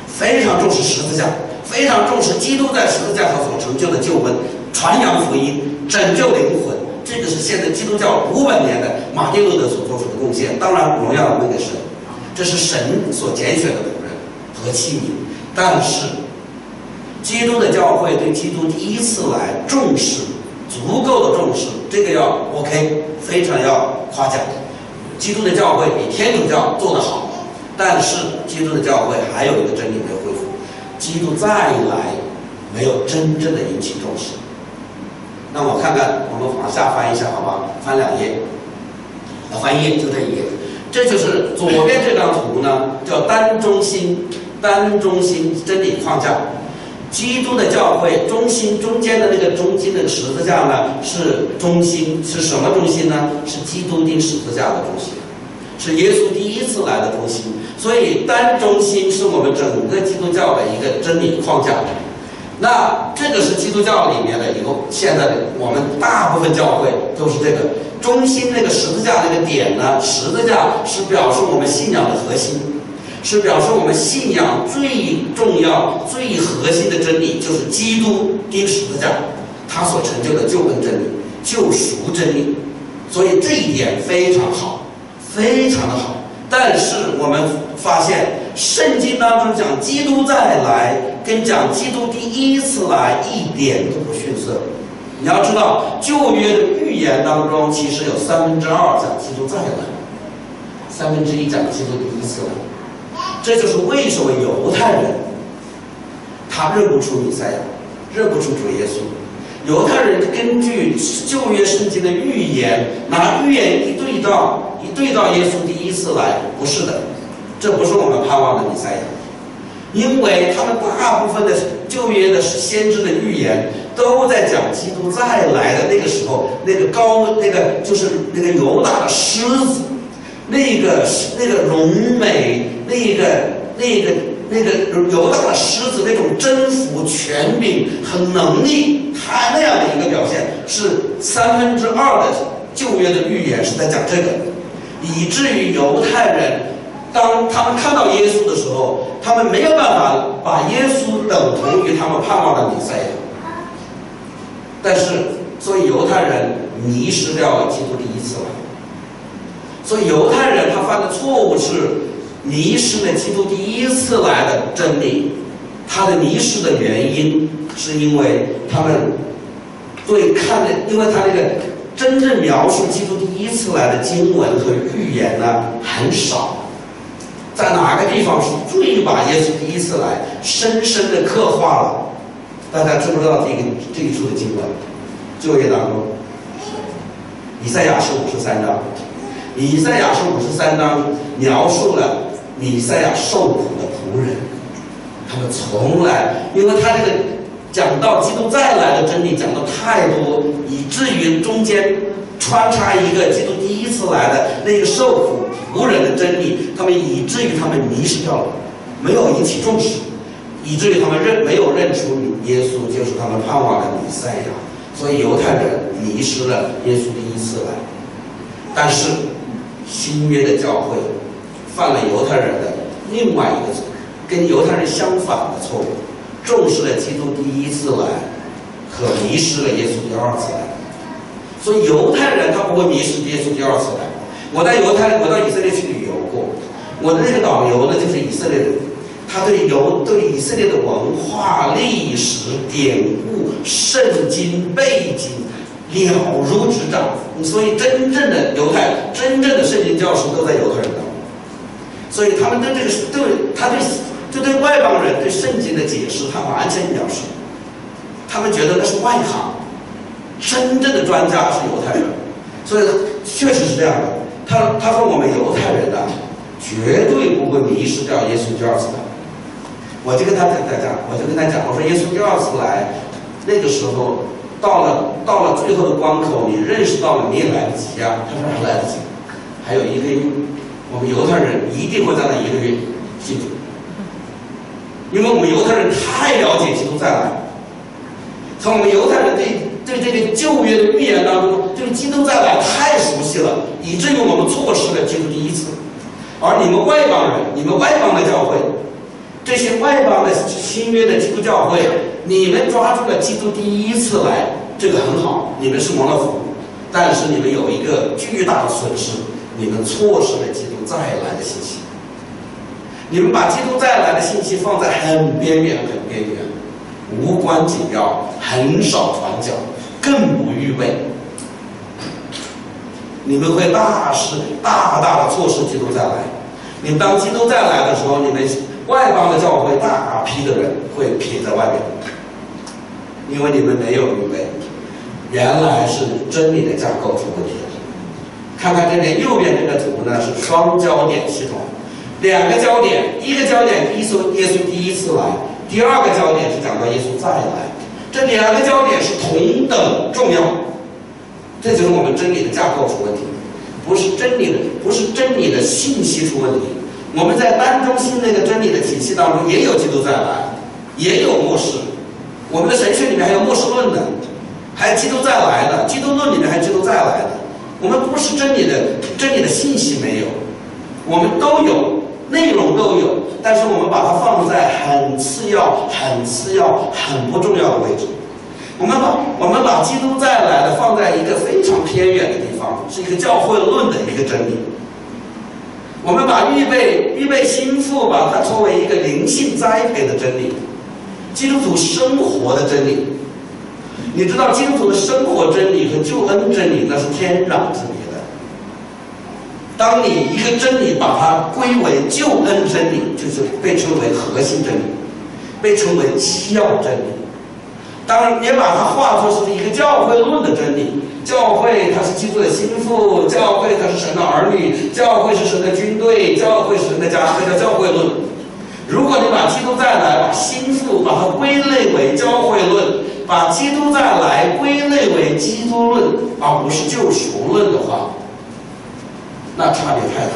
非常重视十字架。非常重视基督在十字架上所成就的救恩，传扬福音，拯救灵魂，这个是现在基督教五百年的马丁路德所做出的贡献。当然，荣耀归给神，这是神所拣选的仆人和器皿。但是，基督的教会对基督第一次来重视，足够的重视，这个要 OK，非常要夸奖。基督的教会比天主教做得好，但是基督的教会还有一个真理没有恢复，基督再来没有真正的引起重视。那我看看，我们往下翻一下，好吧？翻两页，啊，翻页就这一页，这就是左边这张图呢，叫单中心，单中心真理框架。基督的教会中心中间的那个中心的十字架呢，是中心，是什么中心呢？是基督钉十字架的中心，是耶稣第一次来的中心。所以单中心是我们整个基督教的一个真理框架。那这个是基督教里面的一个现在的我们大部分教会都是这个中心那个十字架那个点呢，十字架是表示我们信仰的核心，是表示我们信仰最重要、最核心的真理，就是基督钉十字架，他所成就的救恩真理、救赎真理。所以这一点非常好，非常的好。但是我们发现，圣经当中讲基督再来，跟讲基督第一次来一点都不逊色。你要知道，旧约的预言当中，其实有三分之二讲基督再来，三分之一讲基督第一次来。这就是为什么犹太人他认不出弥赛亚，认不出主耶稣。犹太人根据旧约圣经的预言，拿预言一对照，一对照耶稣第一次来，不是的，这不是我们盼望的弥赛亚，因为他们大部分的旧约的先知的预言都在讲基督再来的那个时候，那个高那个就是那个犹大的狮子，那个那个荣美，那个那个。那个犹大的狮子那种征服权柄和能力，他那样的一个表现，是三分之二的旧约的预言是在讲这个，以至于犹太人当他们看到耶稣的时候，他们没有办法把耶稣等同于他们盼望的弥赛亚。但是，所以犹太人迷失掉了基督第一次了。所以犹太人他犯的错误是。迷失了基督第一次来的真理，他的迷失的原因是因为他们对看的，因为他那个真正描述基督第一次来的经文和预言呢很少，在哪个地方是最把耶稣第一次来深深的刻画了？大家知不知道这个这一处的经文？就业当中，以赛亚是五十三章，以赛亚是五十三章描述了。米赛亚受苦的仆人，他们从来，因为他这个讲到基督再来的真理讲的太多，以至于中间穿插一个基督第一次来的那个受苦仆人的真理，他们以至于他们迷失掉了，没有引起重视，以至于他们认没有认出耶稣就是他们盼望的弥赛亚，所以犹太人迷失了耶稣第一次来，但是新约的教会。犯了犹太人的另外一个错，跟犹太人相反的错误，重视了基督第一次来，和迷失了耶稣第二次来。所以犹太人他不会迷失耶稣第二次来。我在犹太，我到以色列去旅游过，我的那个导游呢就是以色列人，他对犹对以色列的文化、历史、典故、圣经背景了如指掌。所以真正的犹太，真正的圣经教师都在犹太人当中。所以他们对这个对他对就对外邦人对圣经的解释，他完全藐视。他们觉得那是外行，真正的专家是犹太人。所以确实是这样的。他他说我们犹太人呢，绝对不会迷失掉耶稣第二次来。我就跟他讲讲，我就跟他讲，我说耶稣第二次来，那个时候到了到了最后的关口，你认识到了你也来不及啊。他说还来得及，还有一个月。我们犹太人一定会在那一个月记住，因为我们犹太人太了解基督再来。从我们犹太人对对这个旧约的预言当中，对基督再来太熟悉了，以至于我们错失了基督第一次。而你们外邦人，你们外邦的教会，这些外邦的新约的基督教会，你们抓住了基督第一次来，这个很好，你们是蒙了福。但是你们有一个巨大的损失，你们错失了基督。再来的信息，你们把基督再来的信息放在很边缘、很边缘，无关紧要，很少传讲，更不预备，你们会大失大大的错失基督再来。你们当基督再来的时候，你们外邦的教会大批的人会撇在外面，因为你们没有预备。原来是真理的架构出问题了。看看这边右边这个图呢，是双焦点系统，两个焦点，一个焦点耶稣耶稣第一次来，第二个焦点是讲到耶稣再来。这两个焦点是同等重要，这就是我们真理的架构出问题，不是真理的，不是真理的信息出问题。我们在单中心那个真理的体系当中也有基督再来，也有末世，我们的神学里面还有末世论的，还有基督再来的，基督论里面还有基督再来的。我们不是真理的真理的信息没有，我们都有内容都有。但是我们把它放在很次要、很次要、很不重要的位置。我们把我们把基督再来的放在一个非常偏远的地方，是一个教会论的一个真理。我们把预备预备心腹把它作为一个灵性栽培的真理，基督徒生活的真理。你知道基督徒的生活真理和救恩真理那是天壤之别的。当你一个真理把它归为救恩真理，就是被称为核心真理，被称为基要真理。当然，你把它化作是一个教会论的真理，教会它是基督的心腹，教会它是神的儿女，教会是神的军队，教会是神的家，这叫教会论。如果你把基督再来，把心腹把它归类为教会论，把基督再来归类为基督论，而不是救赎论的话。那差别太大，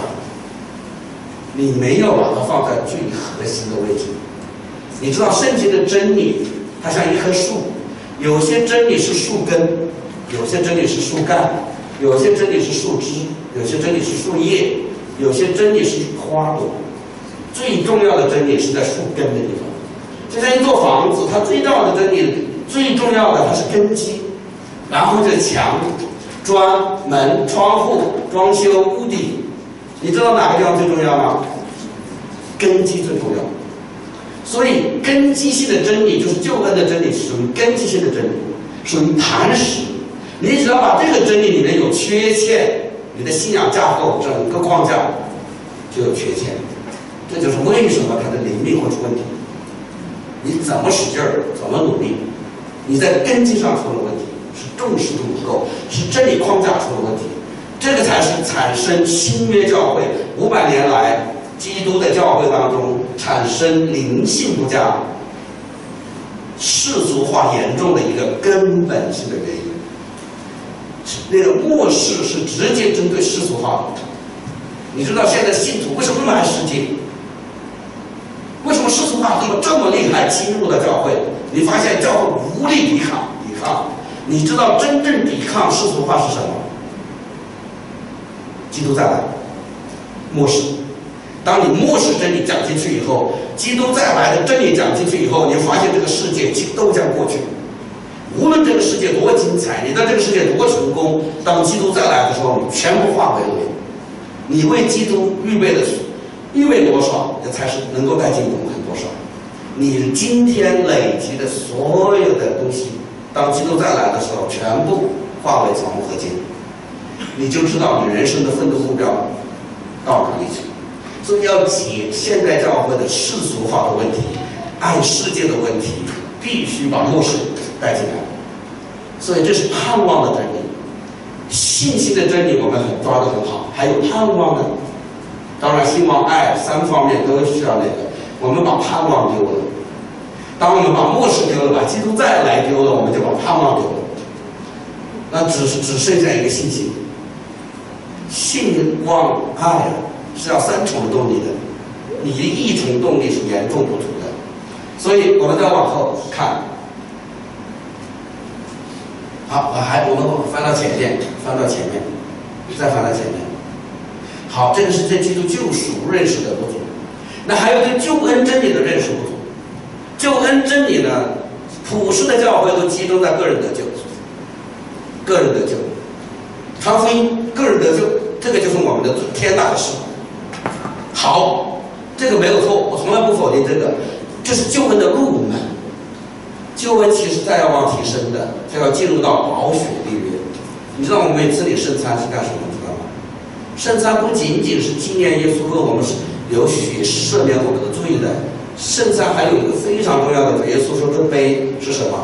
你没有把它放在最核心的位置。你知道圣经的真理，它像一棵树，有些真理是树根，有些真理是树干，有些真理是树枝，有些真理是树叶，有些真理是花朵。最重要的真理是在树根的地方。就像一座房子，它最重要的真理，最重要的它是根基，然后这墙。砖门、窗户、装修、屋顶，你知道哪个地方最重要吗？根基最重要。所以根基性的真理就是旧恩的真理，是属于根基性的真理，属于磐石。你只要把这个真理里面有缺陷，你的信仰架构整个框架就有缺陷。这就是为什么它的灵命会出问题。你怎么使劲儿，怎么努力，你在根基上出了问题。是重视度不够，是真理框架出了问题，这个才是产生新约教会五百年来基督的教会当中产生灵性不佳、世俗化严重的一个根本性的原因。那个末世是直接针对世俗化的。你知道现在信徒为什么那么爱世界？为什么世俗化这么这么厉害侵入了教会？你发现教会无力抵抗，抵抗。你知道真正抵抗世俗化是什么？基督再来，末世。当你末世真理讲进去以后，基督再来的真理讲进去以后，你发现这个世界都将过去。无论这个世界多精彩，你在这个世界多成功，当基督再来的时候，你全部化为零。你为基督预备的预备多少，那才是能够带进永恒多少。你今天累积的所有的东西。当基督再来的时候，全部化为草木和金，你就知道你人生的奋斗目标到哪里去。所以要解现代教会的世俗化的问题、爱世界的问题，必须把末世带进来。所以这是盼望的真理，信心的真理我们很抓得很好。还有盼望的，当然希望爱三方面都需要那个。我们把盼望丢了。当我们把末世丢了，把基督再来丢了，我们就把盼望丢了。那只是只剩下一个信心，信望爱是要三重动力的，你的一重动力是严重不足的。所以我们再往后看，好，我还我们翻到前面，翻到前面，再翻到前面。好，这个是对基督救赎认识的不足，那还有对救恩真理的认识不足。救恩真理呢，普世的教会都集中在个人得救，个人得救，传福音，个人得救，这个就是我们的天大的事。好，这个没有错，我从来不否定这个，这是救恩的入门。救恩其实再要往提升的，就要进入到保血立约。你知道我们每次领圣餐是干什么？知道吗？圣餐不仅仅是纪念耶稣为我们流血赦免我们的罪的，圣餐还有一个非常重要的，耶稣说这杯是什么？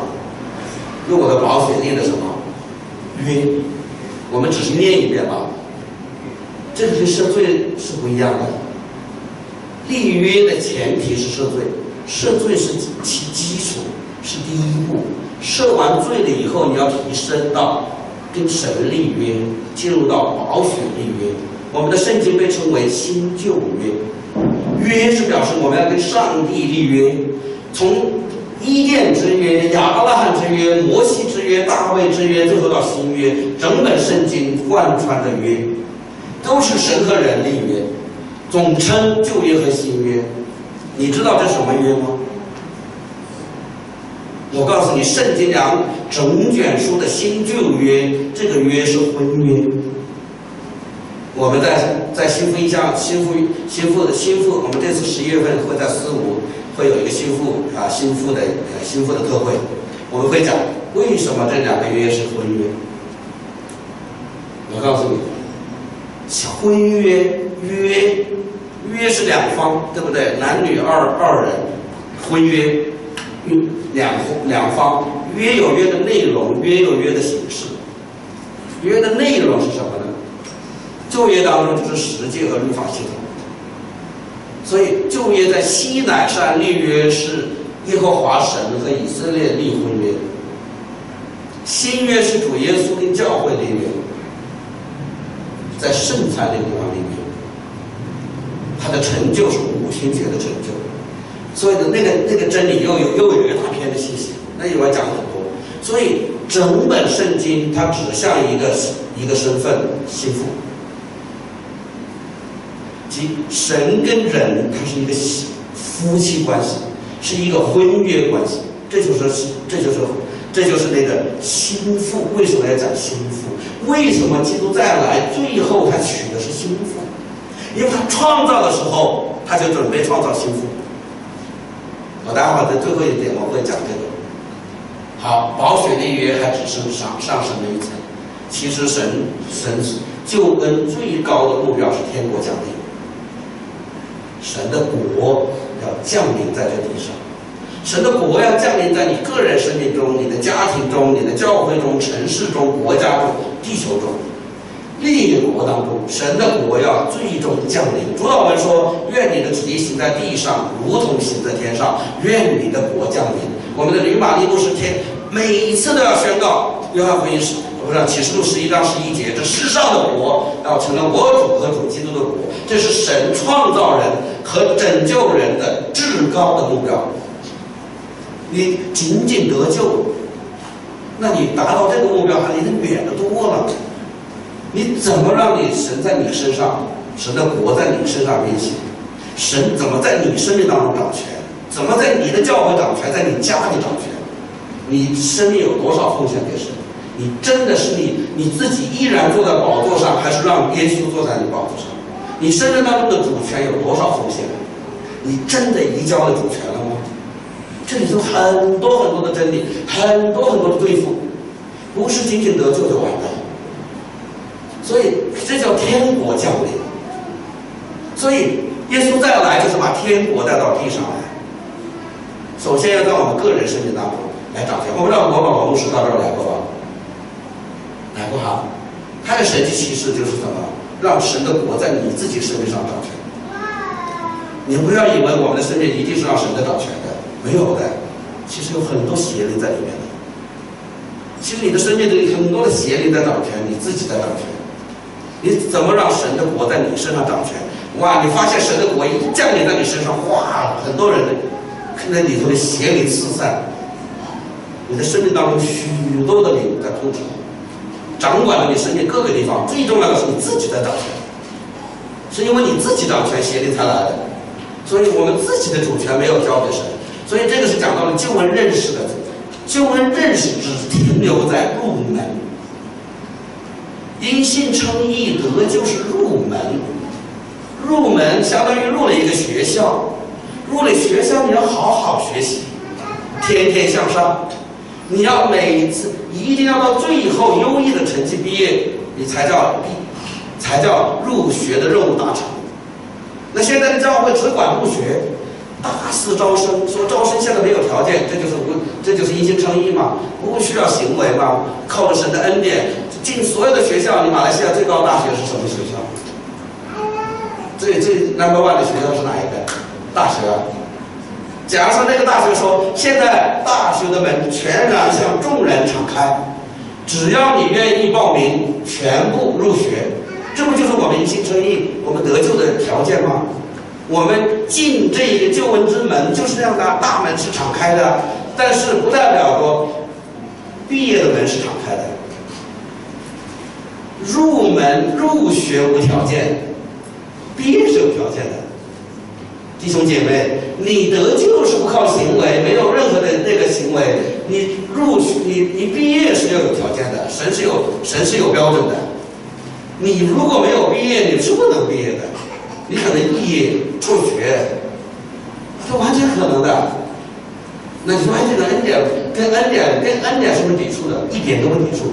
用我的宝血立的什么约？我们只是念一遍吧。这个跟赦罪是不一样的。立约的前提是赦罪，赦罪是其基础，是第一步。赦完罪了以后，你要提升到跟神立约，进入到保血立约。我们的圣经被称为新旧约，约是表示我们要跟上帝立约，从伊甸之约、亚伯拉罕之约、摩西之约、大卫之约，最后到新约，整本圣经贯穿的约，都是神和人立约。总称旧约和新约，你知道这什么约吗？我告诉你，圣经两整卷书的新旧约，这个约是婚约。我们在在新妇一家新妇新妇的新妇，我们这次十一月份会在四五会有一个新妇啊新妇的呃新妇的特会，我们会讲为什么这两个约是婚约。我告诉你，婚约约。约是两方，对不对？男女二二人，婚约，两两方约有约的内容，约有约的形式。约的内容是什么呢？旧约当中就是实际和律法系统。所以旧约在西乃山立约是耶和华神和以色列立婚约，新约是主耶稣跟教会立约，在圣餐那个地方立约。它的成就是五旬节的成就，所以呢那个那个真理又有又有一大篇的信息，那里我讲很多。所以整本圣经它指向一个一个身份，幸福，即神跟人它是一个夫妻关系，是一个婚约关系。这就是这就是这就是那个心腹。为什么要讲心腹？为什么基督再来最后他娶的是心腹？因为他创造的时候，他就准备创造心腹。我待会儿在最后一点我会讲这个。好，保血立约还只是上上升了一层。其实神神救恩最高的目标是天国降临，神的国要降临在这地上，神的国要降临在你个人生命中、你的家庭中、你的教会中、城市中、国家中、地球中。列国当中，神的国要最终降临。主导文说：“愿你的旨意行在地上，如同行在天上。愿你的国降临。”我们的吕玛丽牧师天每一次都要宣告《约翰福音》是不是启示录十一章十一节？这世上的国要成了我主和主基督的国，这是神创造人和拯救人的至高的目标。你仅仅得救，那你达到这个目标还离得远得多了。你怎么让你神在你身上，神的国在你身上运行？神怎么在你生命当中掌权？怎么在你的教会掌权，在你家里掌权？你生命有多少奉献给神？你真的是你你自己依然坐在宝座上，还是让耶稣坐在你宝座上？你生命当中的主权有多少奉献？你真的移交了主权了吗？这里头很多很多的真理，很多很多的对付，不是仅仅得救就完了。所以这叫天国降临。所以耶稣再来就是把天国带到地上来。首先要在我们个人生命当中来掌权。我不知道罗宝王牧师到这儿来过吧？来过哈。他的神奇启示就是什么？让神的国在你自己生命上掌权。你不要以为我们的生命一定是让神的掌权的，没有的。其实有很多邪灵在里面的。其实你的生命里很多的邪灵在掌权，你自己在掌权。你怎么让神的国在你身上掌权？哇！你发现神的国一降临在你身上，哇！很多人的那里头的邪灵四散，你的生命当中许多的灵在控制，掌管了你生命各个地方。最重要的是你自己在掌权，是因为你自己掌权，邪灵才来的。所以我们自己的主权没有交给神，所以这个是讲到了救恩认识的，救恩认识只停留在入门。因信称义得就是入门，入门相当于入了一个学校，入了学校你要好好学习，天天向上。你要每次一定要到最后优异的成绩毕业，你才叫毕，才叫入学的任务达成。那现在的教会只管入学，大肆招生，说招生现在没有条件，这就是不，这就是因信称义嘛，不需要行为嘛，靠着神的恩典进所有的学校。你马来西亚最高大学是什么学校？最最 number one 的学校是哪一个？大学。假如说那个大学说，现在大学的门全然向众人敞开，只要你愿意报名，全部入学，这不就是我们一心称义、我们得救的条件吗？我们进这一个救恩之门就是这样的，大门是敞开的，但是不代表说毕业的门是敞开的，入门入学无条件，毕业是有条件的。弟兄姐妹，你得救是不靠行为，没有任何的那个行为。你入学，你你毕业是要有条件的，神是有神是有标准的。你如果没有毕业，你是不能毕业的。你可能肄业辍学，这完全可能的。那你说，这个恩典跟恩典跟恩典是不是抵触的？一点都不抵触。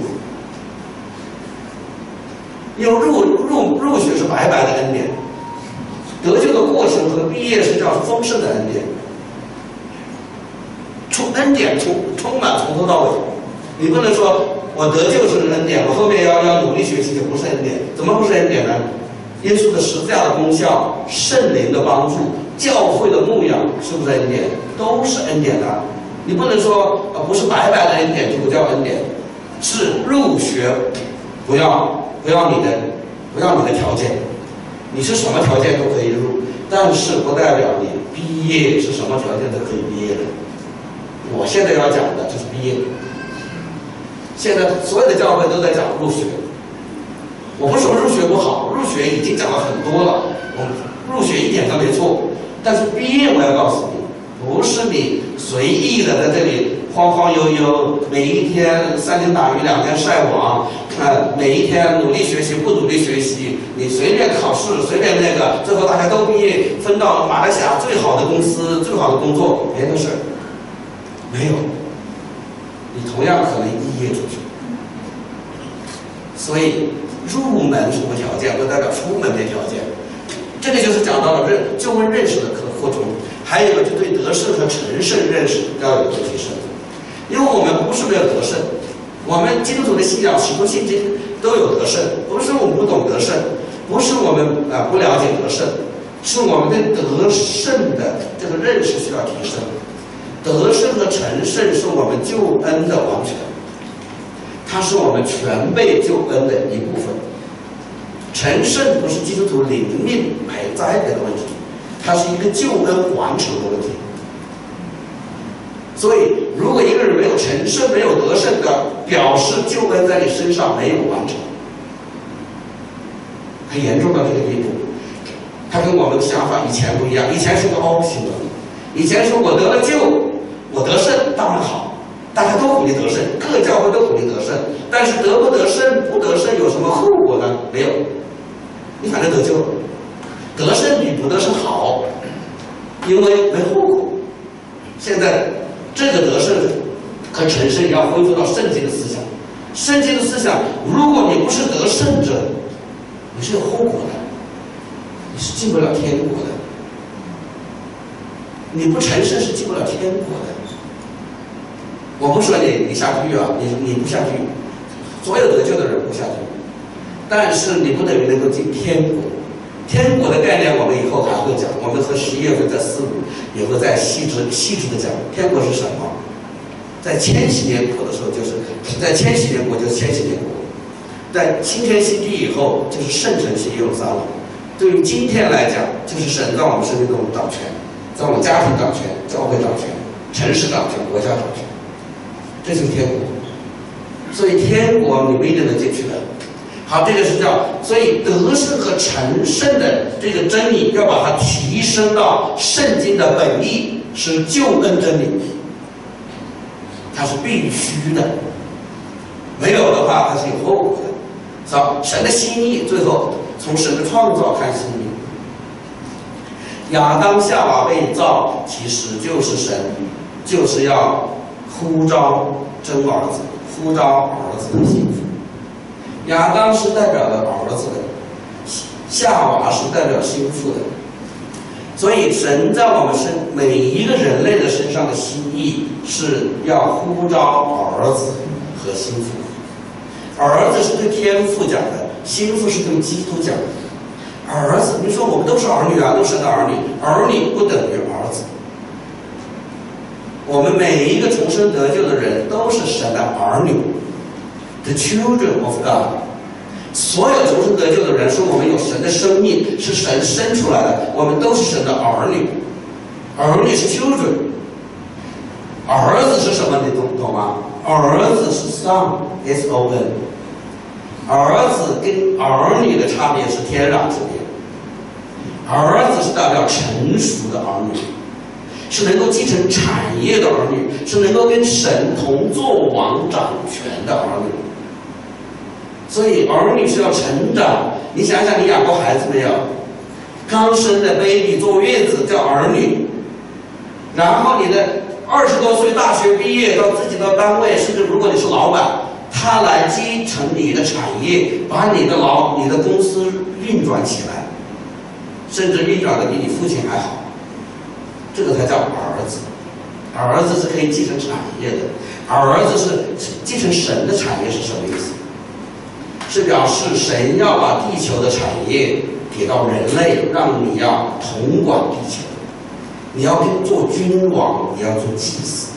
因为入入入学是白白的恩典。得救的过程和毕业是叫丰盛的恩典，充恩典充充满从头到尾，你不能说我得救是恩典，我后面要要努力学习就不是恩典，怎么不是恩典呢？耶稣的十字架的功效、圣灵的帮助、教会的牧养，是不是恩典？都是恩典的，你不能说啊不是白白的恩典就不叫恩典，是入学不要不要你的不要你的条件。你是什么条件都可以入，但是不代表你毕业是什么条件都可以毕业的。我现在要讲的就是毕业。现在所有的教会都在讲入学，我不说入学不好，入学已经讲了很多了，我入学一点都没错。但是毕业我要告诉你，不是你随意的在这里晃晃悠悠，每一天三天打鱼两天晒网。呃，每一天努力学习，不努力学习，你随便考试，随便那个，最后大家都毕业，分到马来西亚最好的公司，最好的工作，别的事儿没有，你同样可能毕业出去。所以入门什么条件，不代表出门的条件。这个就是讲到了认就问认识的课扩充，还有个就对得胜和成胜认识要有提升，因为我们不是没有得胜。我们基督徒的信仰、许多信经都有得胜，不是我们不懂得胜，不是我们啊不了解得胜，是我们对得胜的这个认识需要提升。得胜和成胜是我们救恩的完全，它是我们全被救恩的一部分。成胜不是基督徒领命排灾的问题，它是一个救恩完成的问题。所以，如果一个人没有成圣、没有得胜的，表示救恩在你身上没有完成，很严重到这个地步。他跟我们的想法以前不一样，以前是个凹形的，以前说我得了救，我得胜当然好，大家都鼓励得胜，各教会都鼓励得胜。但是得不得胜、不得胜有什么后果呢？没有，你反正得救了，得胜比不得胜好，因为没后果。现在。这个得胜和成圣要恢复到圣经的思想，圣经的思想，如果你不是得胜者，你是有后果的，你是进不了天国的。你不成圣是进不了天国的。我不说你你下地狱啊，你你不下地狱，所有得救的人不下地狱，但是你不等于能够进天国。天国的概念，我们以后还会讲。我们和十一月份在四五也会再细致细致的讲天国是什么。在千禧年国的时候，就是在千禧年国就是千禧年国，在新天新地以后就是圣城新耶路撒冷。对于今天来讲，就是神在我们生命中掌权，在我们家庭掌权，教会掌权，城市掌权，国家掌权，这就是天国。所以天国你不一定能进去的。好，这个是叫，所以得胜和成圣的这个真理，要把它提升到圣经的本意，是救恩真理，它是必须的，没有的话，它是有后果的。好，神的心意，最后从神的创造看心意，亚当夏娃被造，其实就是神就是要呼召真儿子，呼召儿子的幸福。亚当是代表了儿子的，夏娃是代表心腹的。所以神在我们身每一个人类的身上的心意是要呼召儿子和心腹。儿子是对天父讲的，心腹是对基督讲的。儿子，你说我们都是儿女啊，都是神的儿女，儿女不等于儿子。我们每一个重生得救的人都是神的儿女，the children of God。所有重生得救的人说我们有神的生命，是神生出来的，我们都是神的儿女。儿女是 children，儿子是什么？你懂懂吗？儿子是 son，is o n。儿子跟儿女的差别是天壤之别。儿子是代表成熟的儿女。是能够继承产业的儿女，是能够跟神同坐王掌权的儿女。所以儿女是要成长。你想想，你养过孩子没有？刚生的 baby 坐月子叫儿女，然后你的二十多岁大学毕业到自己的单位，甚至如果你是老板，他来继承你的产业，把你的老你的公司运转起来，甚至运转的比你父亲还好。这个才叫儿子，儿子是可以继承产业的，儿子是继承神的产业是什么意思？是表示神要把地球的产业给到人类，让你要统管地球，你要跟做君王，你要做祭司，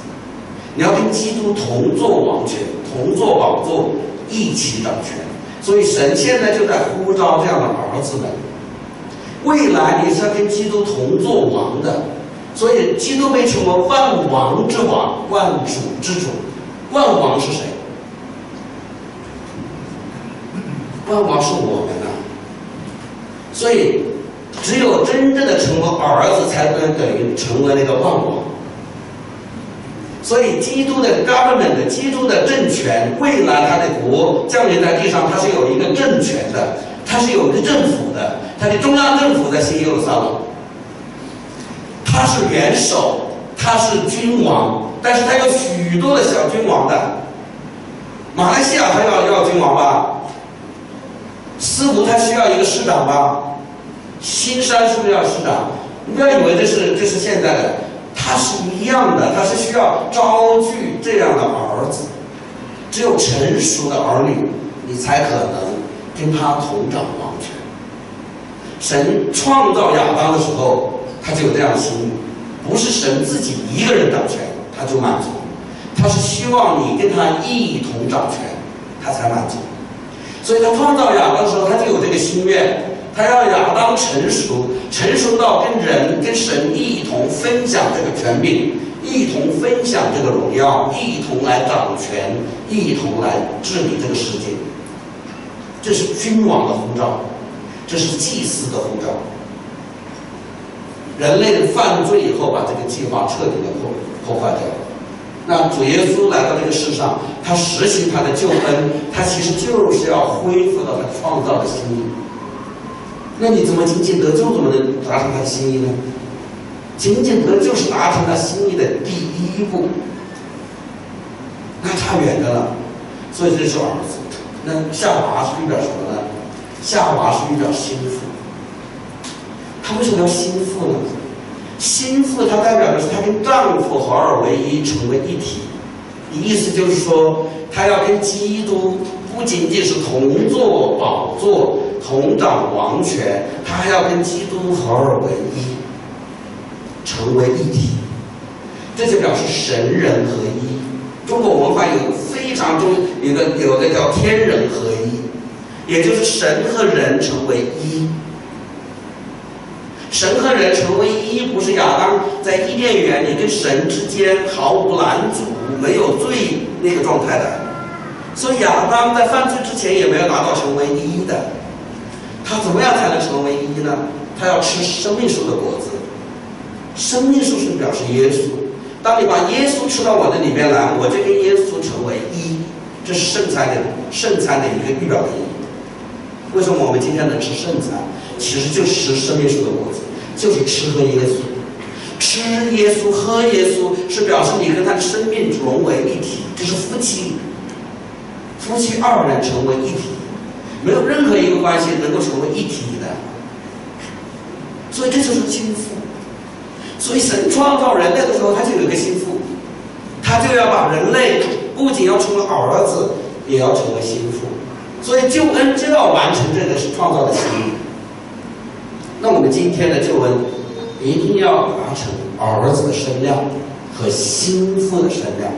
你要跟基督同坐王权，同坐宝座，一起掌权。所以神现在就在呼召这样的儿子们，未来你是要跟基督同坐王的。所以，基督被称为万王之王、万主之主。万王是谁？万王是我们的。所以，只有真正的成为儿子，才能等于成为那个万王。所以，基督的 government，基督的政权，未来他的国降临在地上，他是有一个政权的，他是有一个政府的，他的中央政府在新耶路撒冷。他是元首，他是君王，但是他有许多的小君王的。马来西亚他要要君王吧？斯图他需要一个市长吧？新山是不是要市长？你不要以为这是这是现在的，他是一样的，他是需要招聚这样的儿子。只有成熟的儿女，你才可能跟他同掌王权。神创造亚当的时候。他就有这样的心意，不是神自己一个人掌权，他就满足，他是希望你跟他一同掌权，他才满足。所以他创造亚当的时候，他就有这个心愿，他要亚当成熟，成熟到跟人、跟神一同分享这个权柄，一同分享这个荣耀，一同来掌权，一同来治理这个世界。这是君王的护照，这是祭司的护照。人类犯罪以后，把这个计划彻底的破破坏掉。那主耶稣来到这个世上，他实行他的救恩，他其实就是要恢复到他创造的心意。那你怎么仅仅得救，怎么能达成他的心意呢？仅仅得救是达成他心意的第一步，那差远的了。所以这是儿子。那夏娃是预表什么呢？夏娃是预表心腹。他为什么要心腹呢？心腹它代表的是她跟丈夫合二为一，成为一体。意思就是说，她要跟基督不仅仅是同坐宝座、同掌王权，她还要跟基督合二为一，成为一体。这就表示神人合一。中国文化有非常重有个有个叫天人合一，也就是神和人成为一。神和人成为一，不是亚当在伊甸园里跟神之间毫无拦阻、没有罪那个状态的。所以亚当在犯罪之前也没有达到成为一的。他怎么样才能成为一呢？他要吃生命树的果子。生命树是表示耶稣。当你把耶稣吃到我的里面来，我就跟耶稣成为一。这是圣餐的圣餐的一个预表的意义。为什么我们今天能吃圣餐？其实就是吃生命树的果子，就是吃喝耶稣，吃耶稣、喝耶稣，是表示你跟他的生命融为一体，这是夫妻。夫妻二人成为一体，没有任何一个关系能够成为一体的。所以这就是心腹。所以神创造人类的时候，他就有一个心腹，他就要把人类不仅要成为儿子，也要成为心腹。所以救恩就要完成这个创造的心意。那我们今天的救恩一定要完成儿子的身量和心腹的身量。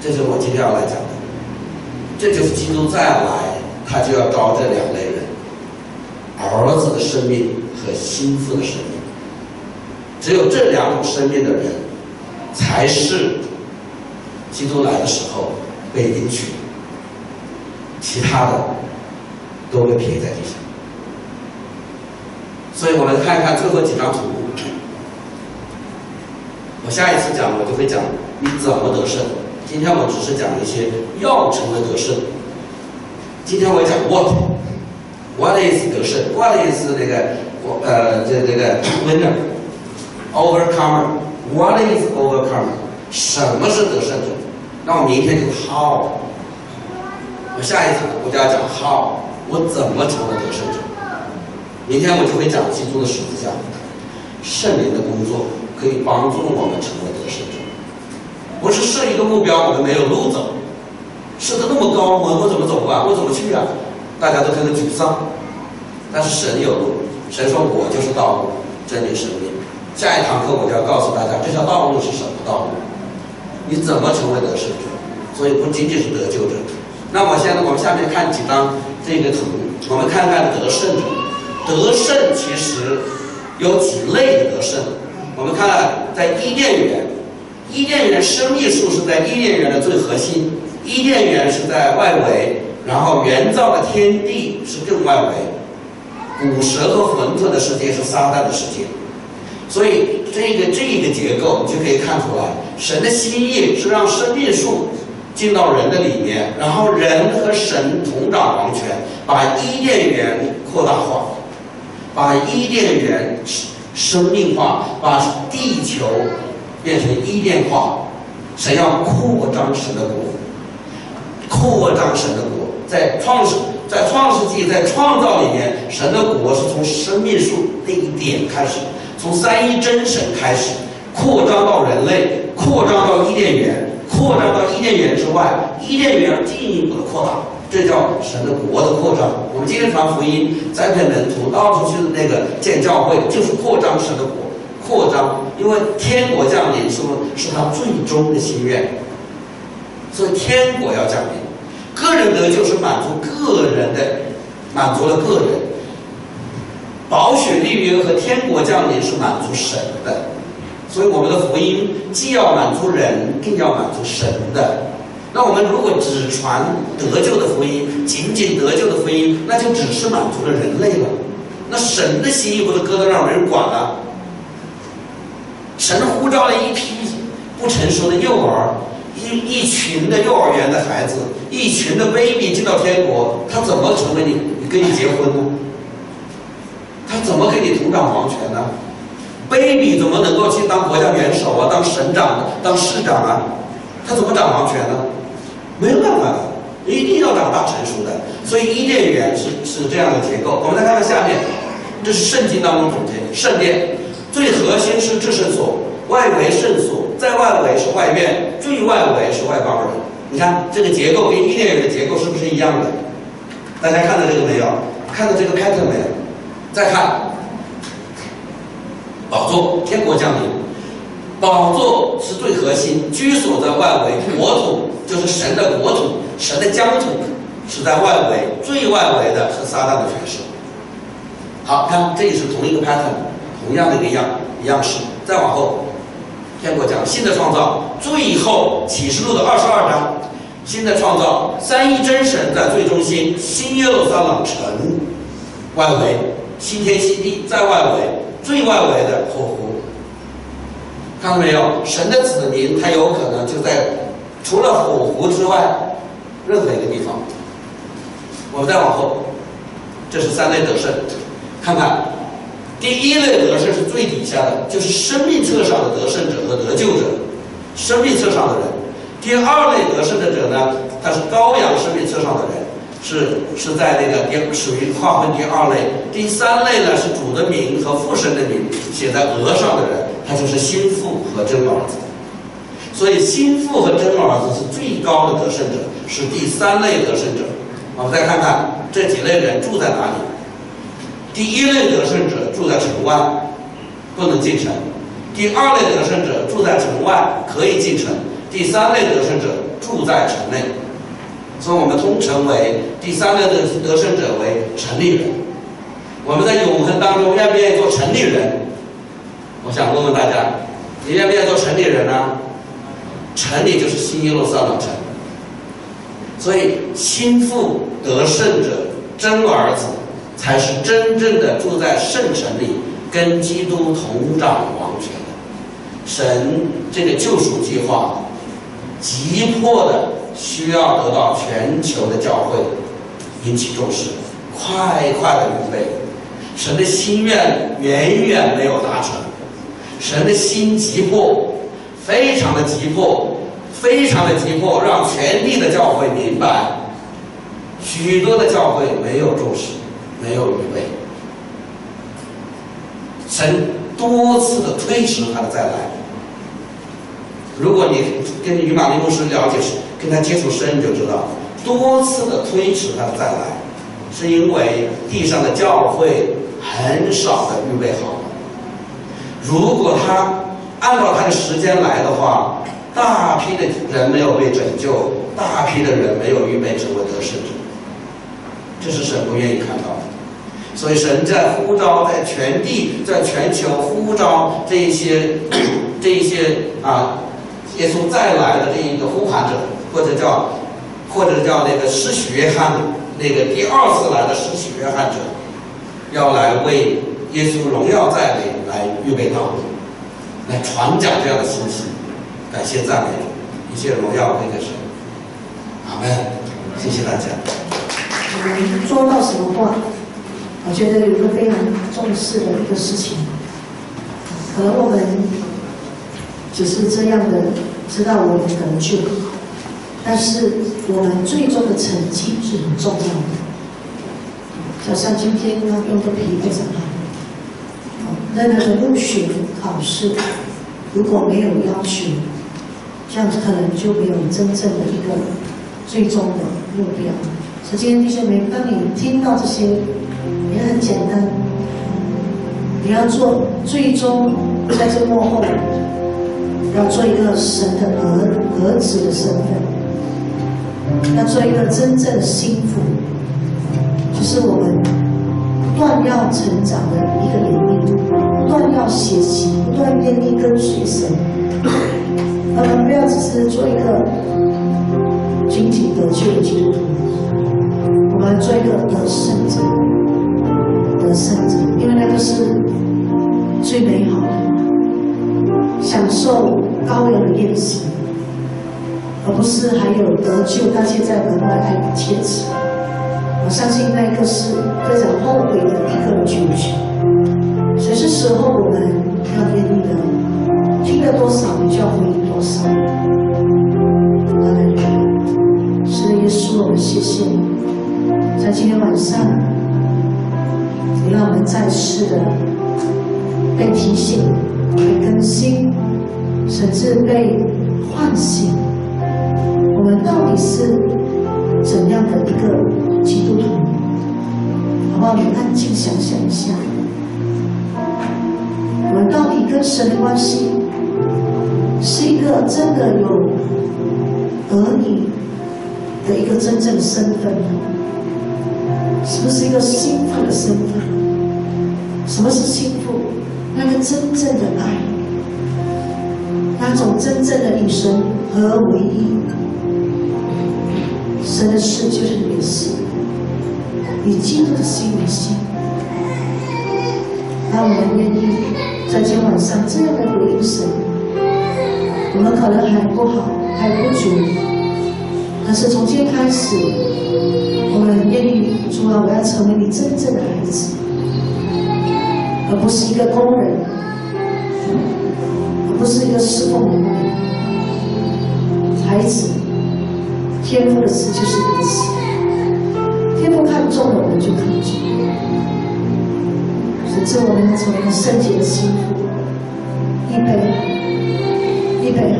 这是我今天要来讲的。这就是基督再来，他就要招这两类人：儿子的生命和心腹的生命。只有这两种生命的人，才是基督来的时候被领取。其他的都被撇在地上，所以我们看一看最后几张图。我下一次讲我就会讲你怎么得胜。今天我只是讲一些要成为得胜。今天我讲 what，what is 得胜？what is 那个呃这这个 winner，overcome，what is overcome？什么是得胜者？那我明天就 how。我下一场我就要讲 how，我怎么成为得胜者？明天我就会讲基督的十字架，圣灵的工作可以帮助我们成为得胜者。不是设一个目标，我们没有路走，设的那么高，我我怎么走啊？我怎么去啊？大家都觉得沮丧。但是神有路，神说我就是道路、真理、生命。下一堂课我就要告诉大家，这条道路是什么道路？你怎么成为得胜者？所以不仅仅是得救者。那我现在我们下面看几张这个图，我们看看得胜者。得胜其实有几类的得胜。我们看在伊甸园，伊甸园生命树是在伊甸园的最核心，伊甸园是在外围，然后原造的天地是更外围，古蛇和混沌的世界是撒旦的世界。所以这个这个结构就可以看出来，神的心意是让生命树。进到人的里面，然后人和神同掌王权，把伊甸园扩大化，把伊甸园生命化，把地球变成伊甸化。神要扩张神的国，扩张神的国，在创世在创世纪在创造里面，神的国是从生命树那一点开始，从三一真神开始，扩张到人类，扩张到伊甸园。扩张到伊甸园之外，伊甸园进一步的扩大，这叫神的国的扩张。我们今天传福音，栽培门徒，到处去那个建教会，就是扩张神的国，扩张。因为天国降临是是他最终的心愿，所以天国要降临。个人得救是满足个人的，满足了个人。保血立约和天国降临是满足神的。所以我们的福音既要满足人，更要满足神的。那我们如果只传得救的福音，仅仅得救的福音，那就只是满足了人类了。那神的心意不是搁在那没人管了？神呼召了一批不成熟的幼儿，一一群的幼儿园的孩子，一群的 baby 进到天国，他怎么成为你？跟你结婚呢？他怎么跟你同掌王权呢？baby 怎么能够去当国家元首啊？当省长、当市长啊？他怎么掌王权呢？没有办法，一定要长大成熟的。所以伊甸园是是这样的结构。我们再看看下面，这是圣经当中总结：圣殿最核心是至圣所，外围圣所，在外围是外院，最外围是外邦人。你看这个结构跟伊甸园的结构是不是一样的？大家看到这个没有？看到这个 pattern 没有？再看。宝座，天国降临，宝座是最核心，居所在外围，国土就是神的国土，神的疆土是在外围，最外围的是撒旦的权势。好看，这也是同一个 pattern，同样的一个样样式。再往后，天国讲新的创造，最后启示录的二十二章，新的创造，三一真神在最中心，新耶路撒冷城外围，新天新地在外围。最外围的火湖，看到没有？神的子民，他有可能就在除了火湖之外任何一个地方。我们再往后，这是三类得胜，看看第一类得胜是最底下的，就是生命册上的得胜者和得救者，生命册上的人。第二类得胜的者呢，他是羔羊生命册上的人，是是在那个第属于划分第二类。第三类呢是主的名和父神的名写在额上的人，他就是心腹和真儿子。所以心腹和真儿子是最高的得胜者，是第三类得胜者。我们再看看这几类人住在哪里。第一类得胜者住在城外，不能进城；第二类得胜者住在城外，可以进城；第三类得胜者住在城内。所以我们通称为第三类的得胜者为城里人。我们在永恒当中愿不愿意做城里人？我想问问大家，你愿不愿意做城里人呢？城里就是新耶路撒冷城。所以心腹得胜者真儿子。才是真正的住在圣城里，跟基督同掌王权的神。这个救赎计划，急迫的需要得到全球的教会引起重视，快快的预备。神的心愿远远没有达成，神的心急迫，非常的急迫，非常的急迫，让全地的教会明白，许多的教会没有重视。没有预备，神多次的推迟他的再来。如果你跟于马林牧师了解跟他接触深，你就知道，多次的推迟他的再来，是因为地上的教会很少的预备好。如果他按照他的时间来的话，大批的人没有被拯救，大批的人没有预备成为得胜者，这是神不愿意看到的。所以神在呼召，在全地，在全球呼召这一些，这一些啊，耶稣再来的这一个呼喊者，或者叫，或者叫那个施洗约翰，那个第二次来的施洗约翰者，要来为耶稣荣耀再临来预备道路，来传讲这样的信息。感谢赞美，一切荣耀归给神。阿门。谢谢大家。
我们说到什么话？我觉得有一个非常重视的一个事情，可能我们只是这样的知道我们得救，但是我们最终的成绩是很重要的。就像今天要用个皮非常好，任何的入学考试如果没有要求，这样子可能就没有真正的一个最终的目标。所以今天弟兄们，当你听到这些。也很简单，你要做最终在这幕后，要做一个神的儿儿子的身份，要做一个真正的幸福，就是我们不断要成长的一个能力，不断要学习，不断愿意跟随神，我们不要只是做一个仅仅得救的基督徒，我们要做一个得胜者。得胜者，因为那个是最美好的，享受高人的宴席，而不是还有得救，但现在门外还不切齿。我相信那一个是非常后悔的一个结局。所以是时候我们要愿意的，听了多少你就要回应多少。阿门。是耶稣，我们谢谢你，在今天晚上。让我们再次的被提醒、被更新，甚至被唤醒。我们到底是怎样的一个基督徒？好不好？你安静想想一下，我们到底跟神的关系是一个真的有儿女的一个真正的身份呢？是不是一个幸福的身份？什么是幸福？那个真正的爱，那种真正的与神合为一。真的是就是你的心，你基督的心，你心。那我们愿意在今晚上这样的回应神？我们可能还不好，还不足。可是从今开始，我们愿意主啊，我要成为你真正的孩子，而不是一个工人，而不是一个侍奉的工人，孩子。天赋的事就是如此，天赋看重了我们就看重，使之我们成为圣洁的心腹，预一，预备，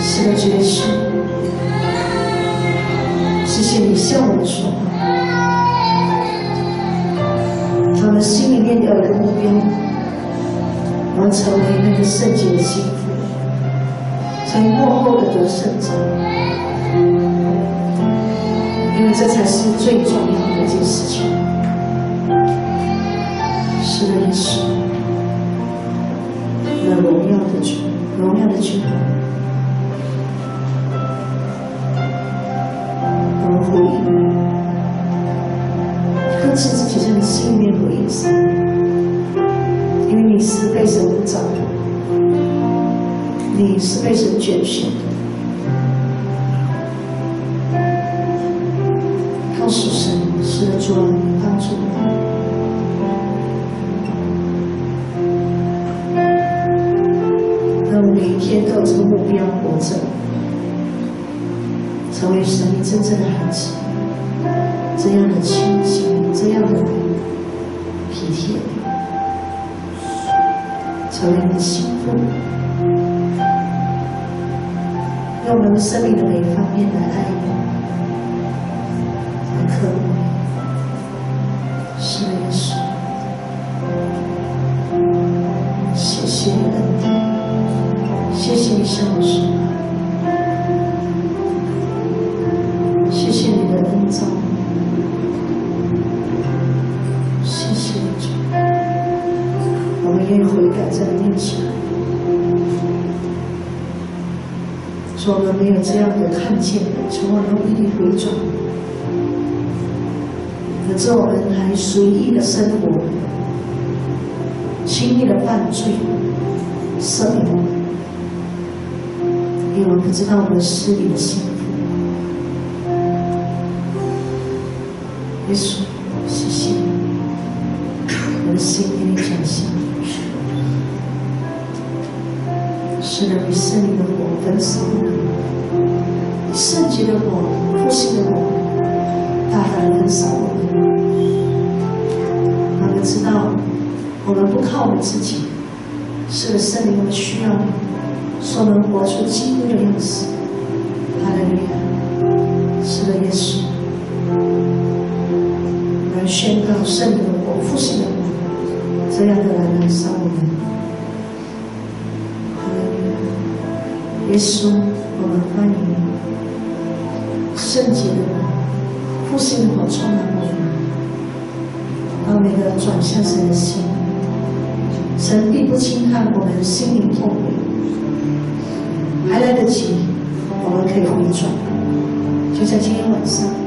是个爵士，谢谢你向我们说话，我们心里面有一个目标，我们成为那个圣洁的心腹，成为后的得胜者。最重。还随意的生活，轻易的犯罪、生活。你们不知道我们失你的幸福。耶稣，谢谢你，我的心给你转向。是的，你是你的火焚烧我，你圣洁的火复兴的火，大大的焚烧我们。而不靠我自己是圣灵我需要所能活出基督的样子他的力量是耶稣来宣告圣灵的火复兴的这样的男人烧我们耶稣我们欢迎你。圣洁的火复兴的火充满我们让每个人转向神的心神并不轻看我们心灵痛苦，还来得及，我们可以回转。就在今天晚上。